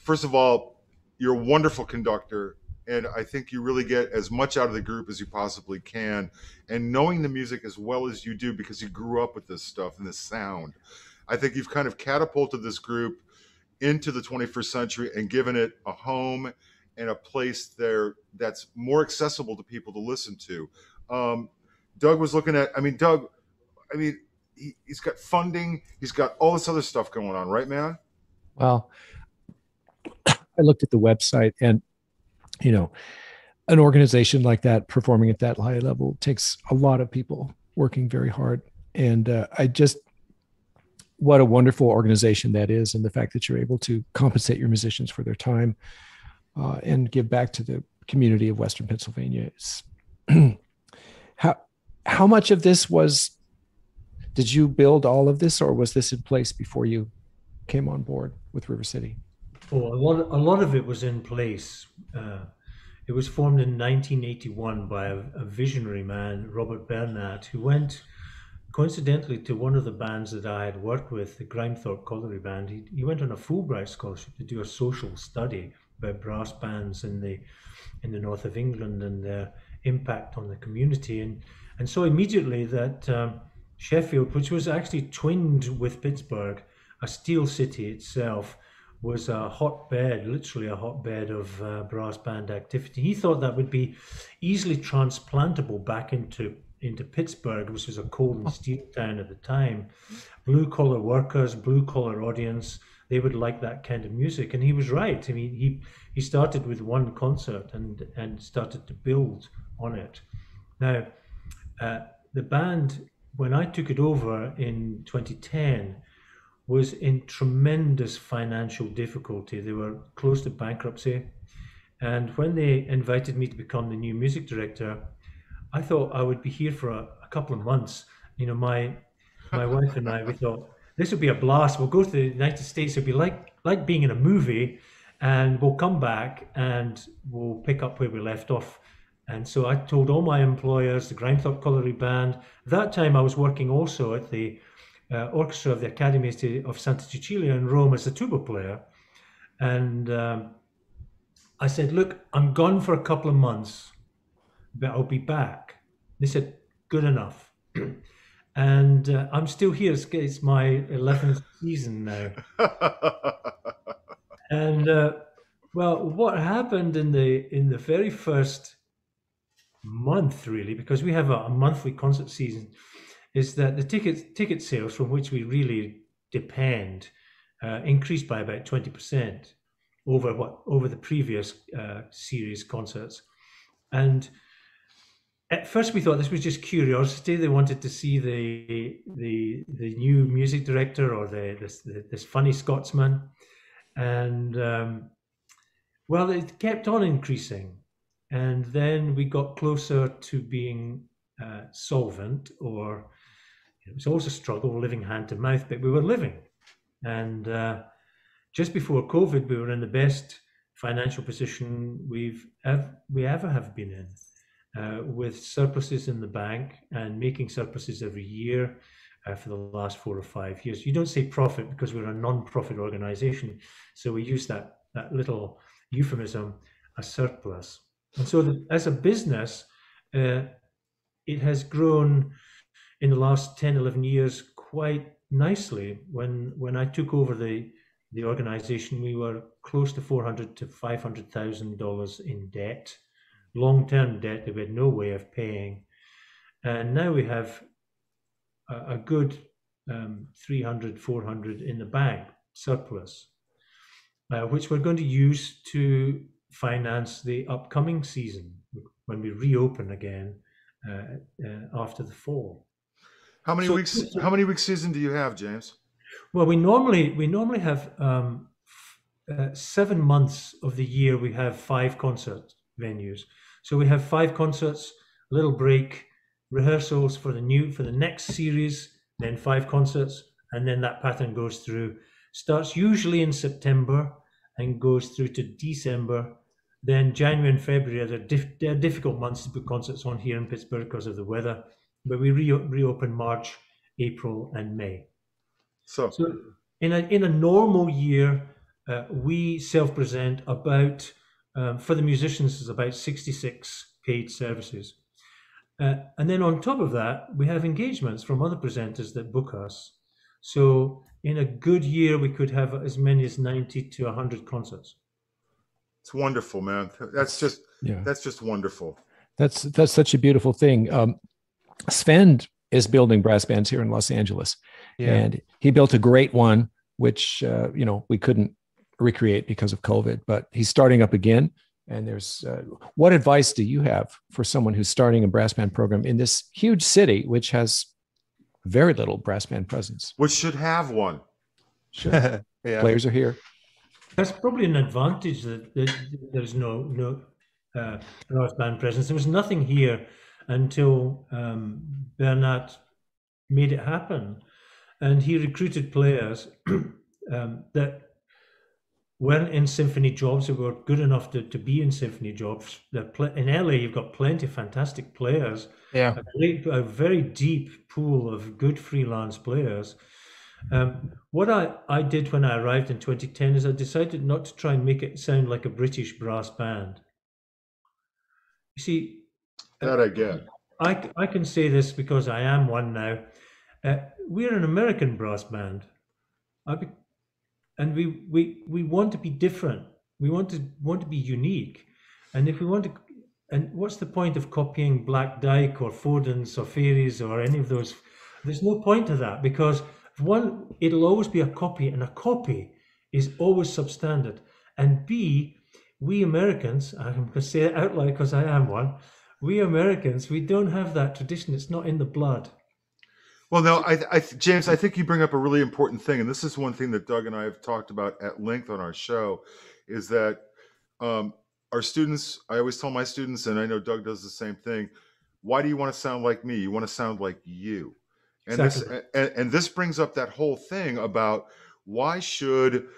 First of all, you're a wonderful conductor, and I think you really get as much out of the group as you possibly can. And knowing the music as well as you do, because you grew up with this stuff and this sound, I think you've kind of catapulted this group into the 21st century and given it a home and a place there that's more accessible to people to listen to. Um, Doug was looking at, I mean, Doug, I mean, he, has got funding, he's got all this other stuff going on, right, man? Well, I looked at the website and, you know, an organization like that performing at that high level takes a lot of people working very hard. And uh, I just, what a wonderful organization that is. And the fact that you're able to compensate your musicians for their time uh, and give back to the community of Western Pennsylvania. how, how much of this was, did you build all of this or was this in place before you came on board with River City? Oh, a lot, a lot of it was in place. Uh, it was formed in 1981 by a, a, visionary man, Robert Bernat, who went coincidentally to one of the bands that I had worked with, the Grimethorpe Colliery Band. He, he went on a Fulbright scholarship to do a social study about brass bands in the in the north of England and their impact on the community. And and so immediately that um, Sheffield, which was actually twinned with Pittsburgh, a steel city itself, was a hotbed, literally a hotbed of uh, brass band activity. He thought that would be easily transplantable back into into Pittsburgh, which was a coal and steel town at the time. Blue collar workers, blue collar audience, they would like that kind of music. And he was right. I mean, he he started with one concert and and started to build on it. Now, uh, the band when I took it over in 2010 was in tremendous financial difficulty. They were close to bankruptcy. And when they invited me to become the new music director, I thought I would be here for a, a couple of months. You know, my my wife and I, we thought this would be a blast. We'll go to the United States. It'll be like like being in a movie, and we'll come back and we'll pick up where we left off. And so I told all my employers, the Grimethorpe Colliery Band. That time I was working also at the uh, orchestra of the Academy of Santa Cecilia in Rome as a tuba player. And um, I said, Look, I'm gone for a couple of months, but I'll be back. They said, Good enough. and uh, I'm still here. It's, it's my 11th season now. and uh, well, what happened in the in the very first month, really, because we have a, a monthly concert season is that the ticket ticket sales from which we really depend uh, increased by about 20% over what over the previous uh, series concerts. And at first we thought this was just curiosity. They wanted to see the the the new music director or the this this funny scotsman. And um, well it kept on increasing. And then we got closer to being uh, solvent or it was always a struggle living hand to mouth, but we were living. And uh, just before COVID, we were in the best financial position we've ev- we ever have been in, uh, with surpluses in the bank and making surpluses every year uh, for the last four or five years. You don't say profit because we're a non-profit organization, so we use that that little euphemism, a surplus. And so, as a business, uh, it has grown in the last 10, 11 years quite nicely. When when I took over the the organization, we were close to 400 to 500,000 dollars in debt, long-term debt that we had no way of paying. And now we have a, a good um, 300, 400 in the bank surplus, uh, which we're going to use to finance the upcoming season when we reopen again uh, uh, after the fall. How many so, weeks? How many weeks season do you have, James? Well, we normally we normally have um, uh, seven months of the year we have five concert venues. So we have five concerts, a little break, rehearsals for the new for the next series, then five concerts, and then that pattern goes through. Starts usually in September and goes through to December. Then January and February are, difficult months to put concerts on here in Pittsburgh because of the weather, but we re- reopen March, April, and May. So, so in a in a normal year, uh, we self present about um, for the musicians is about sixty six paid services. Uh, and then on top of that, we have engagements from other presenters that book us. So in a good year, we could have as many as 90 to 100 concerts. It's wonderful, man. That's just yeah. That's just wonderful. That's that's such a beautiful thing. Um, Sven is building brass bands here in Los Angeles, yeah. and he built a great one, which uh, you know we couldn't recreate because of COVID, but he's starting up again. And there's uh, what advice do you have for someone who's starting a brass band program in this huge city, which has very little brass band presence? Which should have one. Sure. yeah. Players are here. That's probably an advantage that, that there's no no uh, brass band presence. There was nothing here until um, Bernard made it happen, and he recruited players um, that weren't in symphony jobs that were good enough to, to be in symphony jobs. In LA, you've got plenty of fantastic players. Yeah. A, great, a very deep pool of good freelance players. Um, what I, I did when I arrived in 2010 is I decided not to try and make it sound like a British brass band. You see, that again. I, I can say this because I am one now. Uh, we're an American brass band. Be, and we we we want to be different we want to want to be unique and if we want to and what's the point of copying black dyke or Foden's or Fairey's or any of those there's no point to that because one it'll always be a copy and a copy is always substandard and b we americans i'm going to say it out loud because i am one we americans we don't have that tradition it's not in the blood well, no, I, I, James, I think you bring up a really important thing, and this is one thing that Doug and I have talked about at length on our show, is that um, our students. I always tell my students, and I know Doug does the same thing. Why do you want to sound like me? You want to sound like you, and exactly. this, and, and this brings up that whole thing about why should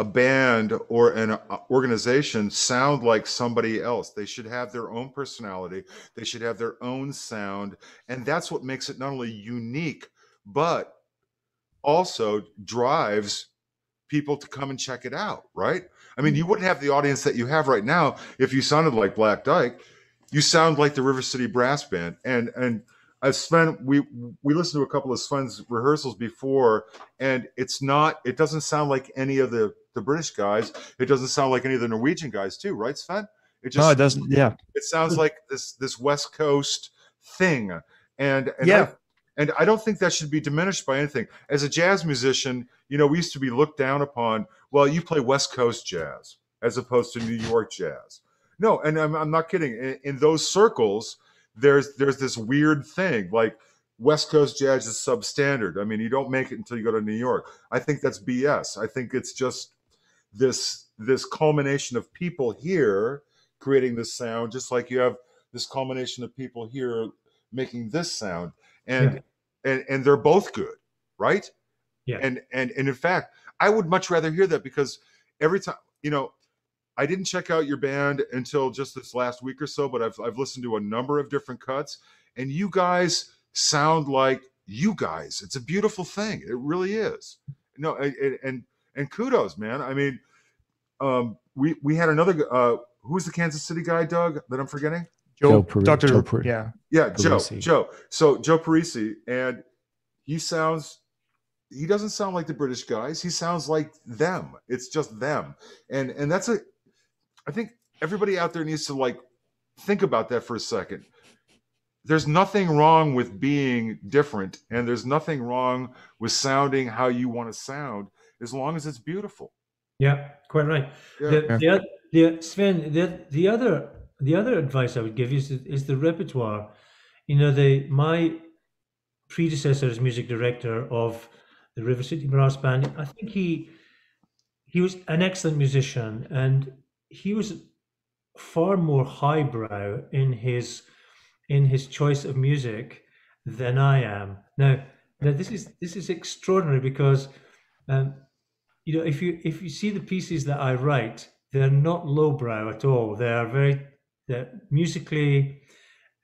a band or an uh, organization sound like somebody else. They should have their own personality. They should have their own sound. And that's what makes it not only unique, but also drives people to come and check it out, right? I mean, you wouldn't have the audience that you have right now if you sounded like Black Dyke. You sound like the River City Brass Band. And and as Sven, we we listened to a couple of Sven's rehearsals before, and it's not, it doesn't sound like any of the the British guys. It doesn't sound like any of the Norwegian guys too, right, Sven? It just no, it doesn't. Yeah, it sounds like this this West Coast thing, and, and yeah. I, and I don't think that should be diminished by anything. As a jazz musician, you know, we used to be looked down upon. Well, you play West Coast jazz as opposed to New York jazz. No, and I'm, I'm not kidding. In, in those circles, there's there's this weird thing like West Coast jazz is substandard. I mean, you don't make it until you go to New York. I think that's BS. I think it's just this this culmination of people here creating this sound, just like you have this culmination of people here making this sound, and yeah. and and they're both good, right? Yeah. And and and in fact, I would much rather hear that because every time you know, I didn't check out your band until just this last week or so, but I've I've listened to a number of different cuts, and you guys sound like you guys. It's a beautiful thing. It really is. No, and and, and kudos, man. I mean, um, we we had another. Uh, who was the Kansas City guy, Doug? That I'm forgetting. Joe, Joe Dr. Joe per- yeah, yeah, Parisi. Joe, Joe. So Joe Parisi, and he sounds. He doesn't sound like the British guys. He sounds like them. It's just them, and and that's a. I think everybody out there needs to like think about that for a second there's nothing wrong with being different and there's nothing wrong with sounding how you want to sound as long as it's beautiful yeah quite right yeah. The, the, the, sven the, the other the other advice i would give you is, is the repertoire you know the my predecessor as music director of the river city brass band i think he he was an excellent musician, and he was far more highbrow in his in his choice of music than I am. Now, now this is this is extraordinary because um, you know if you if you see the pieces that I write, they're not lowbrow at all. They are very they're musically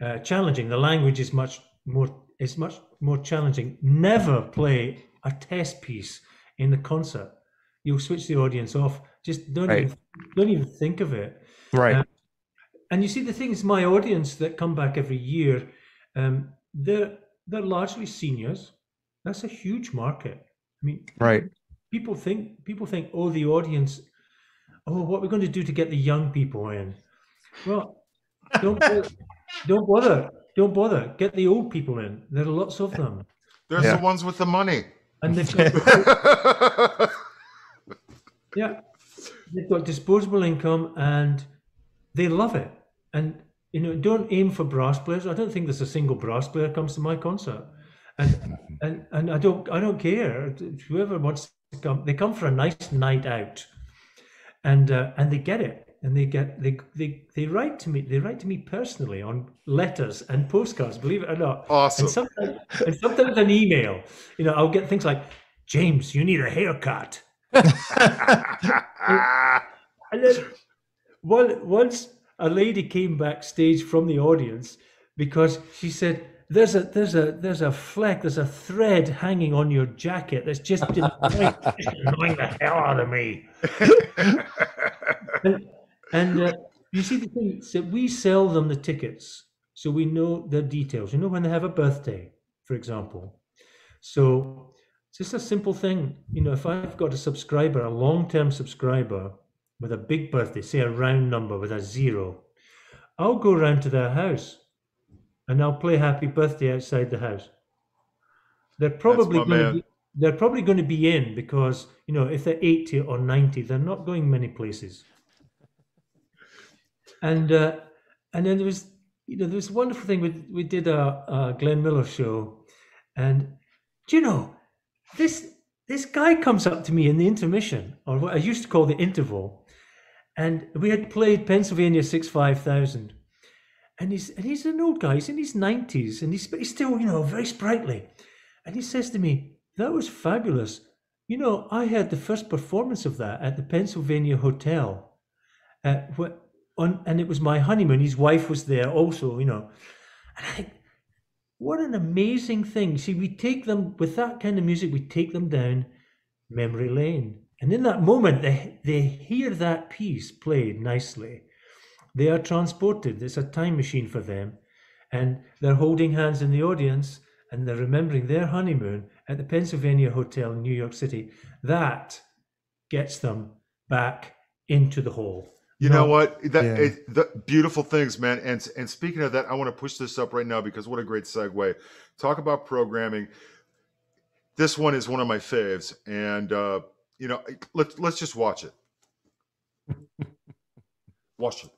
uh, challenging. The language is much more is much more challenging. Never play a test piece in the concert. You'll switch the audience off. Just don't Right. even don't even think of it. Right. Um, and you see the things, my audience that come back every year, um, they're they're largely seniors. That's a huge market. I mean, Right. People think people think, oh, the audience, oh, what we're going to do to get the young people in. Well, don't bother, don't bother, don't bother. Get the old people in. There are lots of them, There's Yeah. the ones with the money. and they've got yeah, they've got disposable income and they love it. And you know, don't aim for brass players. I don't think there's a single brass player comes to my concert, and mm-hmm. and and I don't I don't care whoever wants to come. They come for a nice night out, and uh, and they get it. And they get they, they they write to me they write to me personally on letters and postcards believe it or not Awesome. and sometimes and sometimes an email you know I'll get things like James you need a haircut and then one, once a lady came backstage from the audience because she said, "There's a there's a there's a fleck, there's a thread hanging on your jacket that's just been annoying, annoying the hell out of me." and and uh, you see the thing, so we sell them the tickets, so we know their details. You know when they have a birthday, for example. So it's just a simple thing, you know, if I've got a subscriber, a long-term subscriber with a big birthday, say a round number with a zero, I'll go round to their house and I'll play happy birthday outside the house. They're probably going to be, they're probably going to be in because, you know, if they're 80 or 90, they're not going many places. And uh, and then there was, you know, there was a wonderful thing. We we did a, a Glenn Miller show, and do you know, this this guy comes up to me in the intermission, or what I used to call the interval, and we had played Pennsylvania Six Five Thousand, and he's and he's an old guy. He's in his nineties, and he's but he's still you know very sprightly, and he says to me, "That was fabulous." You know, I had the first performance of that at the Pennsylvania Hotel, uh, wh- on, and it was my honeymoon. His wife was there also, you know. And I think, what an amazing thing. See, we take them with that kind of music, we take them down memory lane. And in that moment, they, they hear that piece played nicely. They are transported. It's a time machine for them. And they're holding hands in the audience and they're remembering their honeymoon at the Pennsylvania Hotel in New York City. That gets them back into the hall. You know what? That Yeah. it, the beautiful things, man. And and speaking of that, I want to push this up right now because what a great segue. Talk about programming. This one is one of my faves, and uh, you know, let's let's just watch it. Watch it.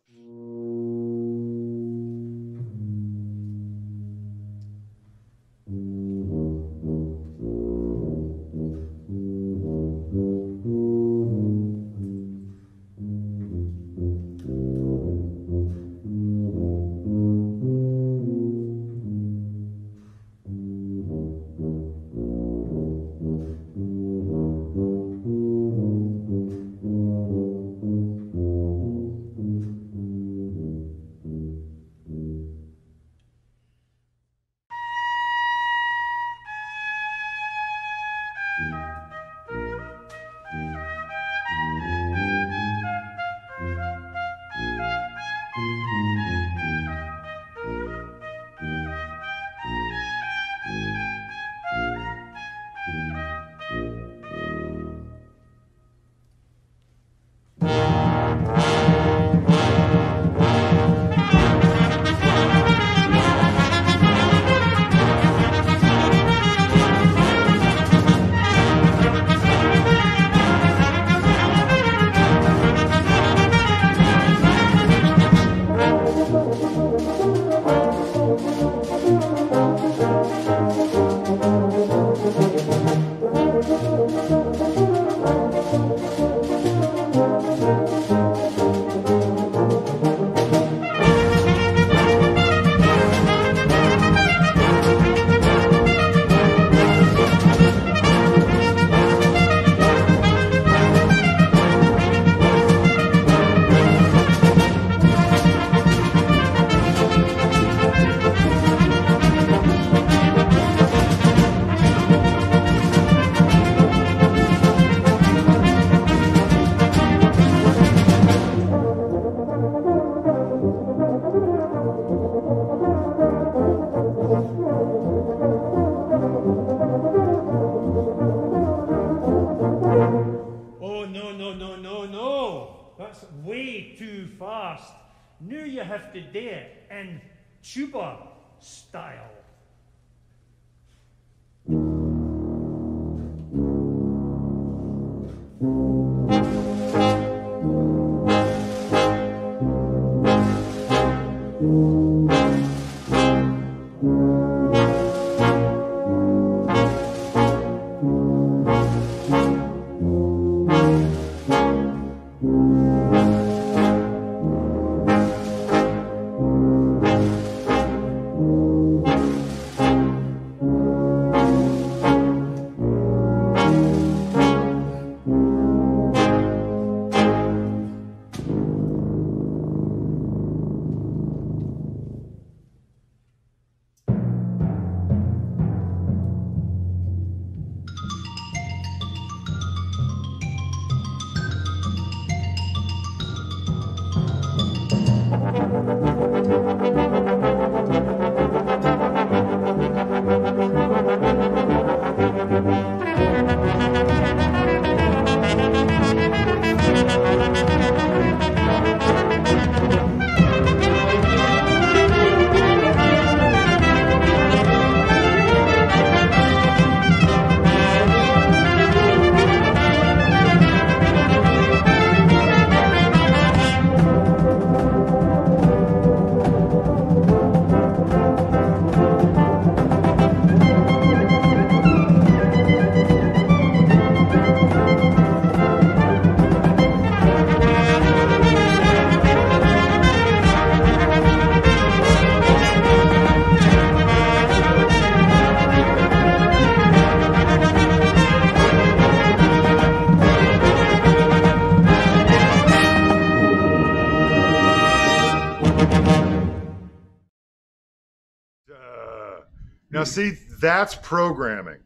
That's programming.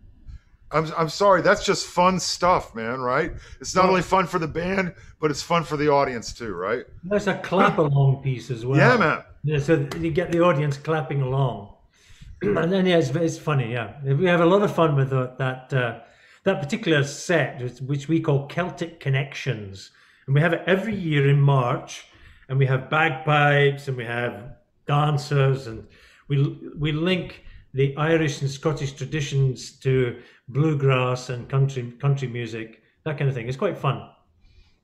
I'm, I'm sorry, that's just fun stuff, man, right? It's not Well- only fun for the band, but it's fun for the audience too, right? There's a clap along piece as well. Yeah, man. Yeah, so you get the audience clapping along, and then yeah, it's, it's funny. Yeah, we have a lot of fun with that uh, that particular set, which- which we call Celtic Connections, and we have it every year in March, and we have bagpipes and we have dancers, and we we link the Irish and Scottish traditions to bluegrass and country country music, that kind of thing. It's quite fun.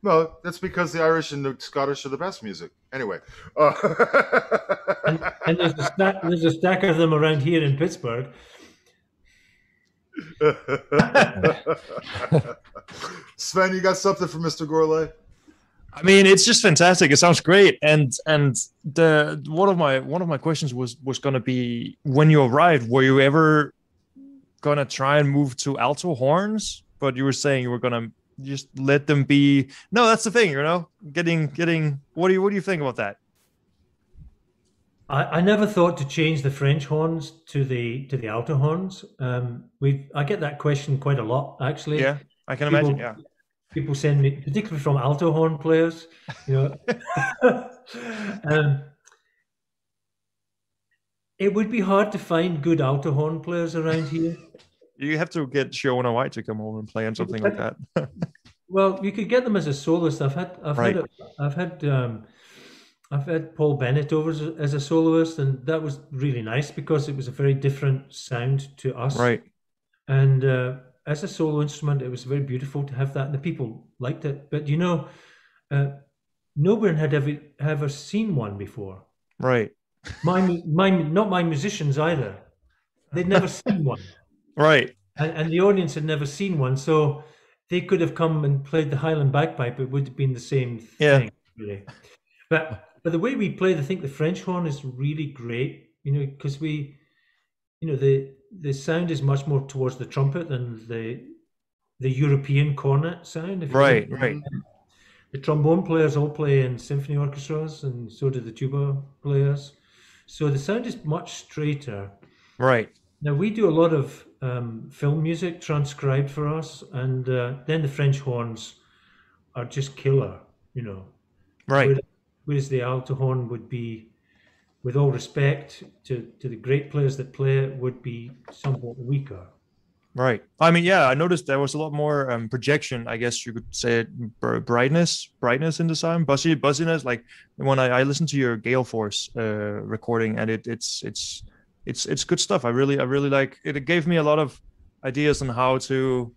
Well, that's because the Irish and the Scottish are the best music. Anyway, uh, and, and there's a stack there's a stack of them around here in Pittsburgh. Sven, you got something for Mr. Gourlay? I mean, it's just fantastic. It sounds great. And and the one of my one of my questions was was gonna be when you arrived, were you ever gonna try and move to alto horns? But you were saying you were gonna just let them be. No, that's the thing. You know, getting getting. What do you what do you think about that? I, I never thought to change the French horns to the to the alto horns. Um, we I get that question quite a lot actually. Yeah, I can People- imagine. Yeah. People send me, particularly from alto horn players, you know. um, it would be hard to find good alto horn players around here. You have to get Sheona White to come over and play on something like that. Well, you could get them as a soloist. I've had, I've Right. had, a, I've had, um, I've had Paul Bennett over as a, as a soloist, and that was really nice because it was a very different sound to us. Right. And uh, as a solo instrument, it was very beautiful to have that, and the people liked it. But you know, uh, no one had ever ever seen one before. right. My my not my musicians either. They'd never seen one Right. and, and the audience had never seen one, so they could have come and played the Highland bagpipe. It would have been the same Yeah. thing, really. But but the way we played, I think the French horn is really great. You know, because we, you know, the the sound is much more towards the trumpet than the the European cornet sound. if Right. Right. The trombone players all play in symphony orchestras, and so do the tuba players. So the sound is much straighter. Right. Now we do a lot of um, film music transcribed for us, and uh, then the French horns are just killer, you know. Right. Whereas, whereas the alto horn would be, with all respect to, to the great players that play it, would be somewhat weaker. Right. I mean, yeah, I noticed there was a lot more um, projection. I guess you could say it, brightness, brightness in the sound, buzzy, buzziness. Like when I, I listened to your Gale Force uh, recording, and it, it's it's it's it's good stuff. I really I really like it. It gave me a lot of ideas on how to.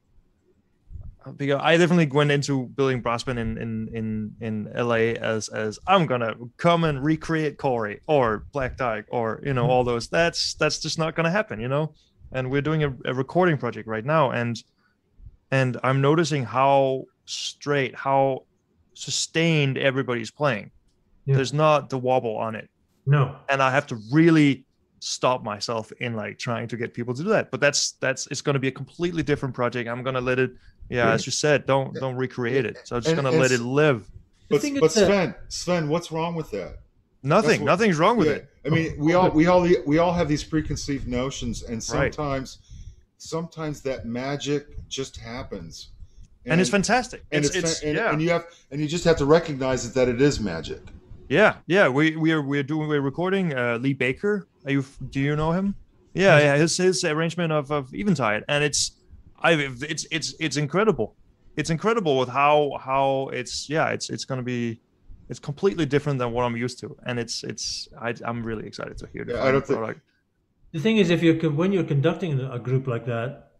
Because I definitely went into building brass band in in in in LA as as I'm gonna come and recreate Cory or Black Dyke or you know mm-hmm. all those. That's that's just not gonna happen. You know and we're doing a, a recording project right now and and i'm noticing how straight how sustained everybody's playing yeah. there's not the wobble on it no and i have to really stop myself in like trying to get people to do that but that's that's it's going to be a completely different project i'm going to let it yeah, yeah, as you said don't don't recreate it so i'm just going to let it live but, but sven sven what's wrong with that Nothing. What, Nothing's wrong with yeah. it. I mean, we all we all we all have these preconceived notions, and sometimes right. sometimes that magic just happens. And, and it's fantastic. And it's, it's, it's and, yeah. and you have and you just have to recognize it that it is magic. Yeah, yeah. We we are we're doing we're recording uh, Lee Baker. Are you do you know him? Yeah, yeah. His his arrangement of of Eventide, and it's I it's it's it's incredible. It's incredible with how how it's yeah it's it's gonna be it's completely different than what I'm used to, and it's it's I, am really excited to hear the yeah, I don't think... The thing is, if you're when you're conducting a group like that,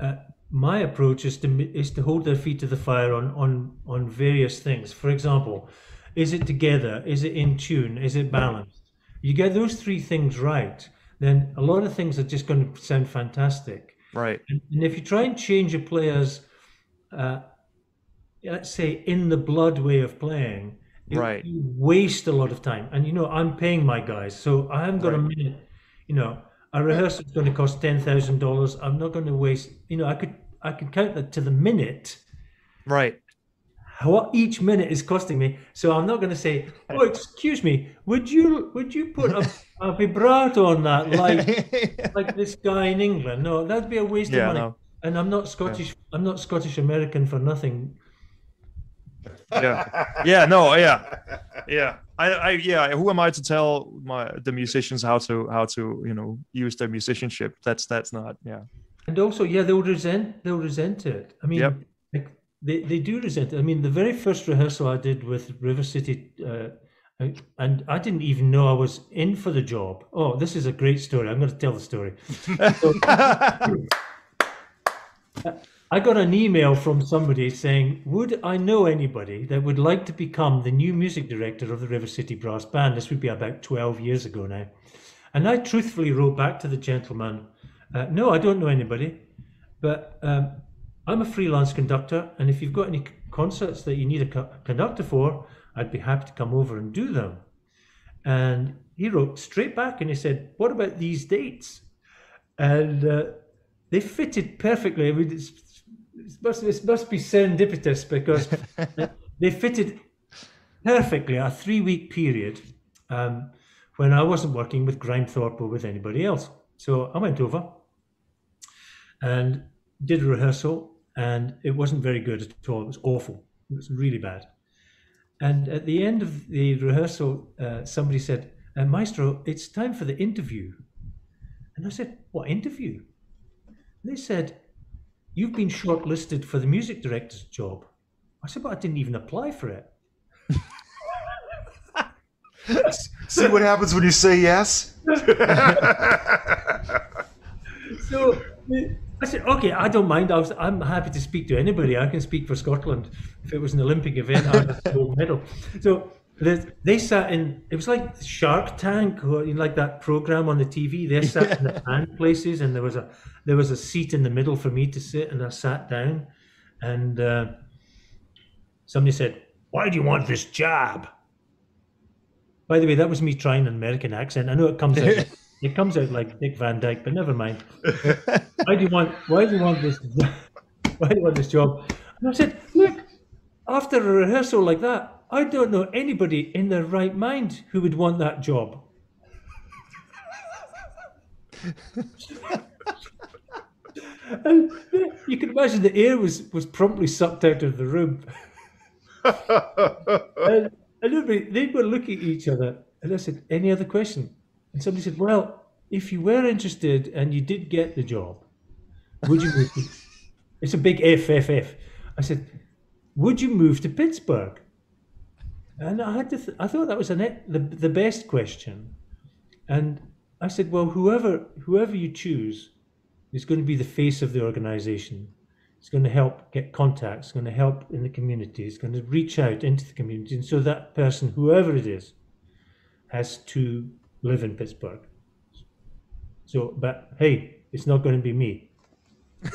uh, my approach is to is to hold their feet to the fire on on on various things. For example, is it together? Is it in tune? Is it balanced? You get those three things right, then a lot of things are just going to sound fantastic. Right. And, if you try and change a player's, uh, let's say, in the blood way of playing, right. you waste a lot of time. And you know i'm paying my guys so i haven't got right. a minute. You know a rehearsal is going to cost $10000 i'm not going to waste you know i could i could count that to the minute. Right. What each minute is costing me. So i'm not going to say oh excuse me would you would you put a, a vibrato on that like like this guy in england. No that'd be a waste yeah, of money. no. and i'm not scottish yeah. i'm not scottish american for nothing. Yeah. Yeah no yeah. Yeah. I, I yeah who am i to tell my the musicians how to how to you know use their musicianship? That's that's not yeah. And also yeah they'll resent they'll resent it. I mean yep. like they, they do resent it. I mean the very first rehearsal i did with river city uh, and I didn't even know I was in for the job. Oh, this is a great story. I'm going to tell the story. So, I got an email from somebody saying, Would I know anybody that would like to become the new music director of the River City Brass Band? This would be about 12 years ago now. And I truthfully wrote back to the gentleman, uh, No, I don't know anybody, but um, I'm a freelance conductor. And if you've got any concerts that you need a co- conductor for, I'd be happy to come over and do them. And he wrote straight back and he said, What about these dates? And uh, they fitted perfectly. I mean, it's it must, it must be serendipitous because they fitted perfectly a three week period um, when I wasn't working with Grimethorpe or with anybody else. So I went over and did a rehearsal, and it wasn't very good at all. It was awful. It was really bad. And at the end of the rehearsal, uh, somebody said, uh, Maestro, it's time for the interview. And I said, What interview? And they said, You've been shortlisted for the music director's job. I said, But I didn't even apply for it. See what happens when you say yes? so I said, okay, I don't mind. I was, I'm happy to speak to anybody. I can speak for Scotland. If it was an Olympic event, I'd have a gold medal. So they sat in, it was like Shark Tank, or like that program on the TV. They sat in the hand places, and there was a there was a seat in the middle for me to sit, and I sat down. And uh, somebody said, "Why do you want this job?" By the way, that was me trying an American accent. I know it comes out, it comes out like Dick Van Dyke, but never mind. why do you want? Why do you want this? Why do you want this job? And I said, "Look, after a rehearsal like that, I don't know anybody in their right mind who would want that job." and you can imagine the air was, was promptly sucked out of the room. and, and everybody, they were looking at each other, and I said, Any other question? And somebody said, Well, if you were interested and you did get the job, would you move? To, it's a big FFF. I said, would you move to Pittsburgh? And I had to. Th- I thought that was an, the the best question, and I said, well, whoever whoever you choose is going to be the face of the organization. It's going to help get contacts. It's going to help in the community. It's going to reach out into the community, and so that person, whoever it is, has to live in Pittsburgh. So, but hey, it's not going to be me.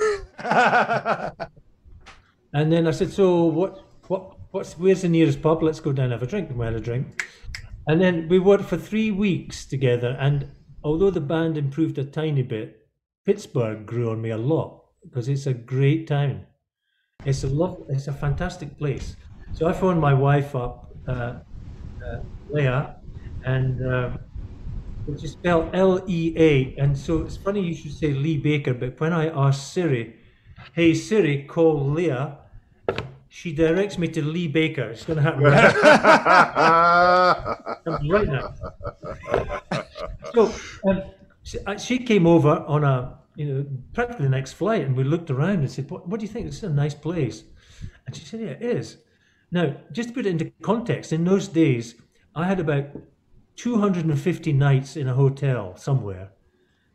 and then I said, so what? What? What's where's the nearest pub? Let's go down and have a drink. And we had a drink, and then we worked for three weeks together. And although the band improved a tiny bit, Pittsburgh grew on me a lot because it's a great town. It's a love. It's a fantastic place. So I phoned my wife up, uh, uh, Leah, and. Uh, which is spelled L E A. And so it's funny you should say Lee Baker, but when I ask Siri, hey Siri, call Leah, she directs me to Lee Baker. It's going to happen right, now. So um, she, uh, she, came over on a, you know, practically the next flight, and we looked around and said, what, what do you think? This is a nice place. And she said, yeah, it is. Now, just to put it into context, in those days, I had about 250 nights in a hotel somewhere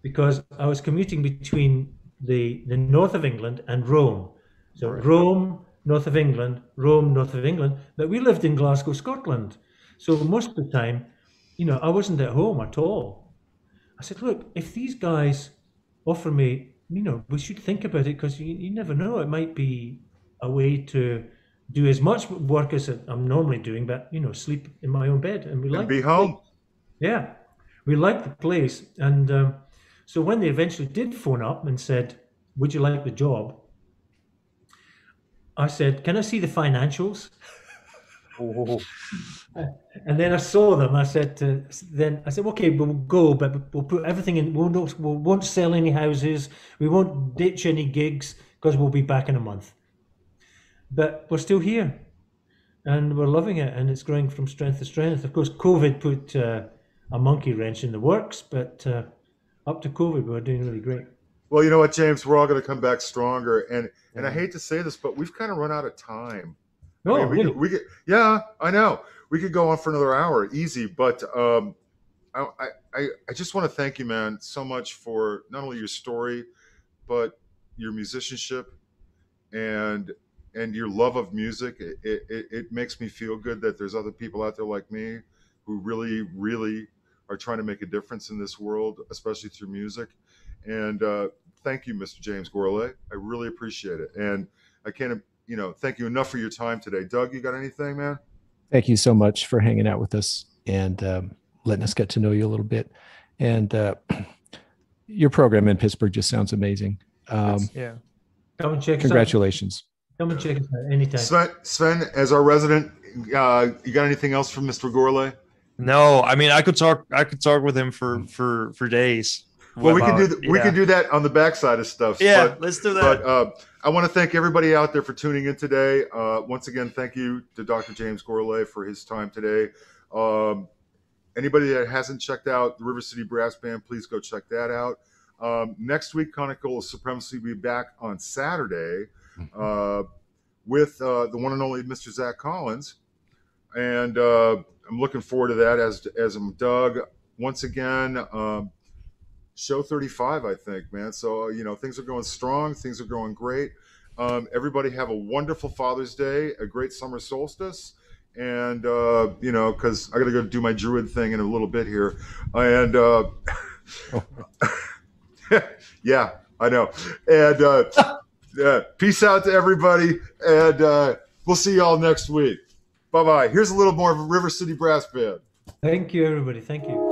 because I was commuting between the, the north of England and Rome. So. Rome, north of England, Rome, north of England. But we lived in Glasgow, Scotland. So most of the time, you know, I wasn't at home at all. I said, look, if these guys offer me, you know, we should think about it because you, you never know. It might be a way to do as much work as I'm normally doing, but you know, sleep in my own bed and we and like be home. Yeah, we liked the place, and um, so when they eventually did phone up and said, "Would you like the job?" I said, "Can I see the financials?" Oh. and then I saw them. I said, to, "Then I said, okay, we'll go, but we'll put everything in. We won't, we won't sell any houses. We won't ditch any gigs because we'll be back in a month. But we're still here, and we're loving it, and it's growing from strength to strength. Of course, COVID put." Uh, a monkey wrench in the works, but uh, up to COVID, we were doing really great. Well, you know what, James, we're all going to come back stronger, and and I hate to say this, but we've kind of run out of time. No, I mean, we, really? we could, yeah, I know we could go on for another hour, easy. But um, I, I I just want to thank you, man, so much for not only your story, but your musicianship and and your love of music. It, it, it makes me feel good that there's other people out there like me who really, really are trying to make a difference in this world, especially through music. And uh, thank you, Mr. James Gourlay. I really appreciate it. And I can't, you know, thank you enough for your time today. Doug, you got anything, man? Thank you so much for hanging out with us and um, letting us get to know you a little bit. And uh, your program in Pittsburgh just sounds amazing. Um, yeah. Come and check Congratulations. Come and check us out anytime. Sven, Sven, as our resident, uh, you got anything else from Mr. Gourlay? No, I mean I could talk. I could talk with him for for for days. Well, about, we can do we yeah. can do that on the backside of stuff. Yeah, but, let's do that. But uh, I want to thank everybody out there for tuning in today. Uh, once again, thank you to Dr. James Gourlay for his time today. Um, anybody that hasn't checked out the River City Brass Band, please go check that out. Um, next week, Conical Supremacy will be back on Saturday mm-hmm. uh, with uh, the one and only Mr. Zach Collins, and uh, I'm looking forward to that. As as I'm Doug once again. Um, show 35, I think, man. So you know things are going strong. Things are going great. Um, everybody have a wonderful Father's Day, a great summer solstice, and uh, you know because I got to go do my druid thing in a little bit here, and uh, yeah, I know. And uh, peace out to everybody, and uh, we'll see y'all next week. Bye bye. Here's a little more of a River City Brass Band. Thank you, everybody. Thank you.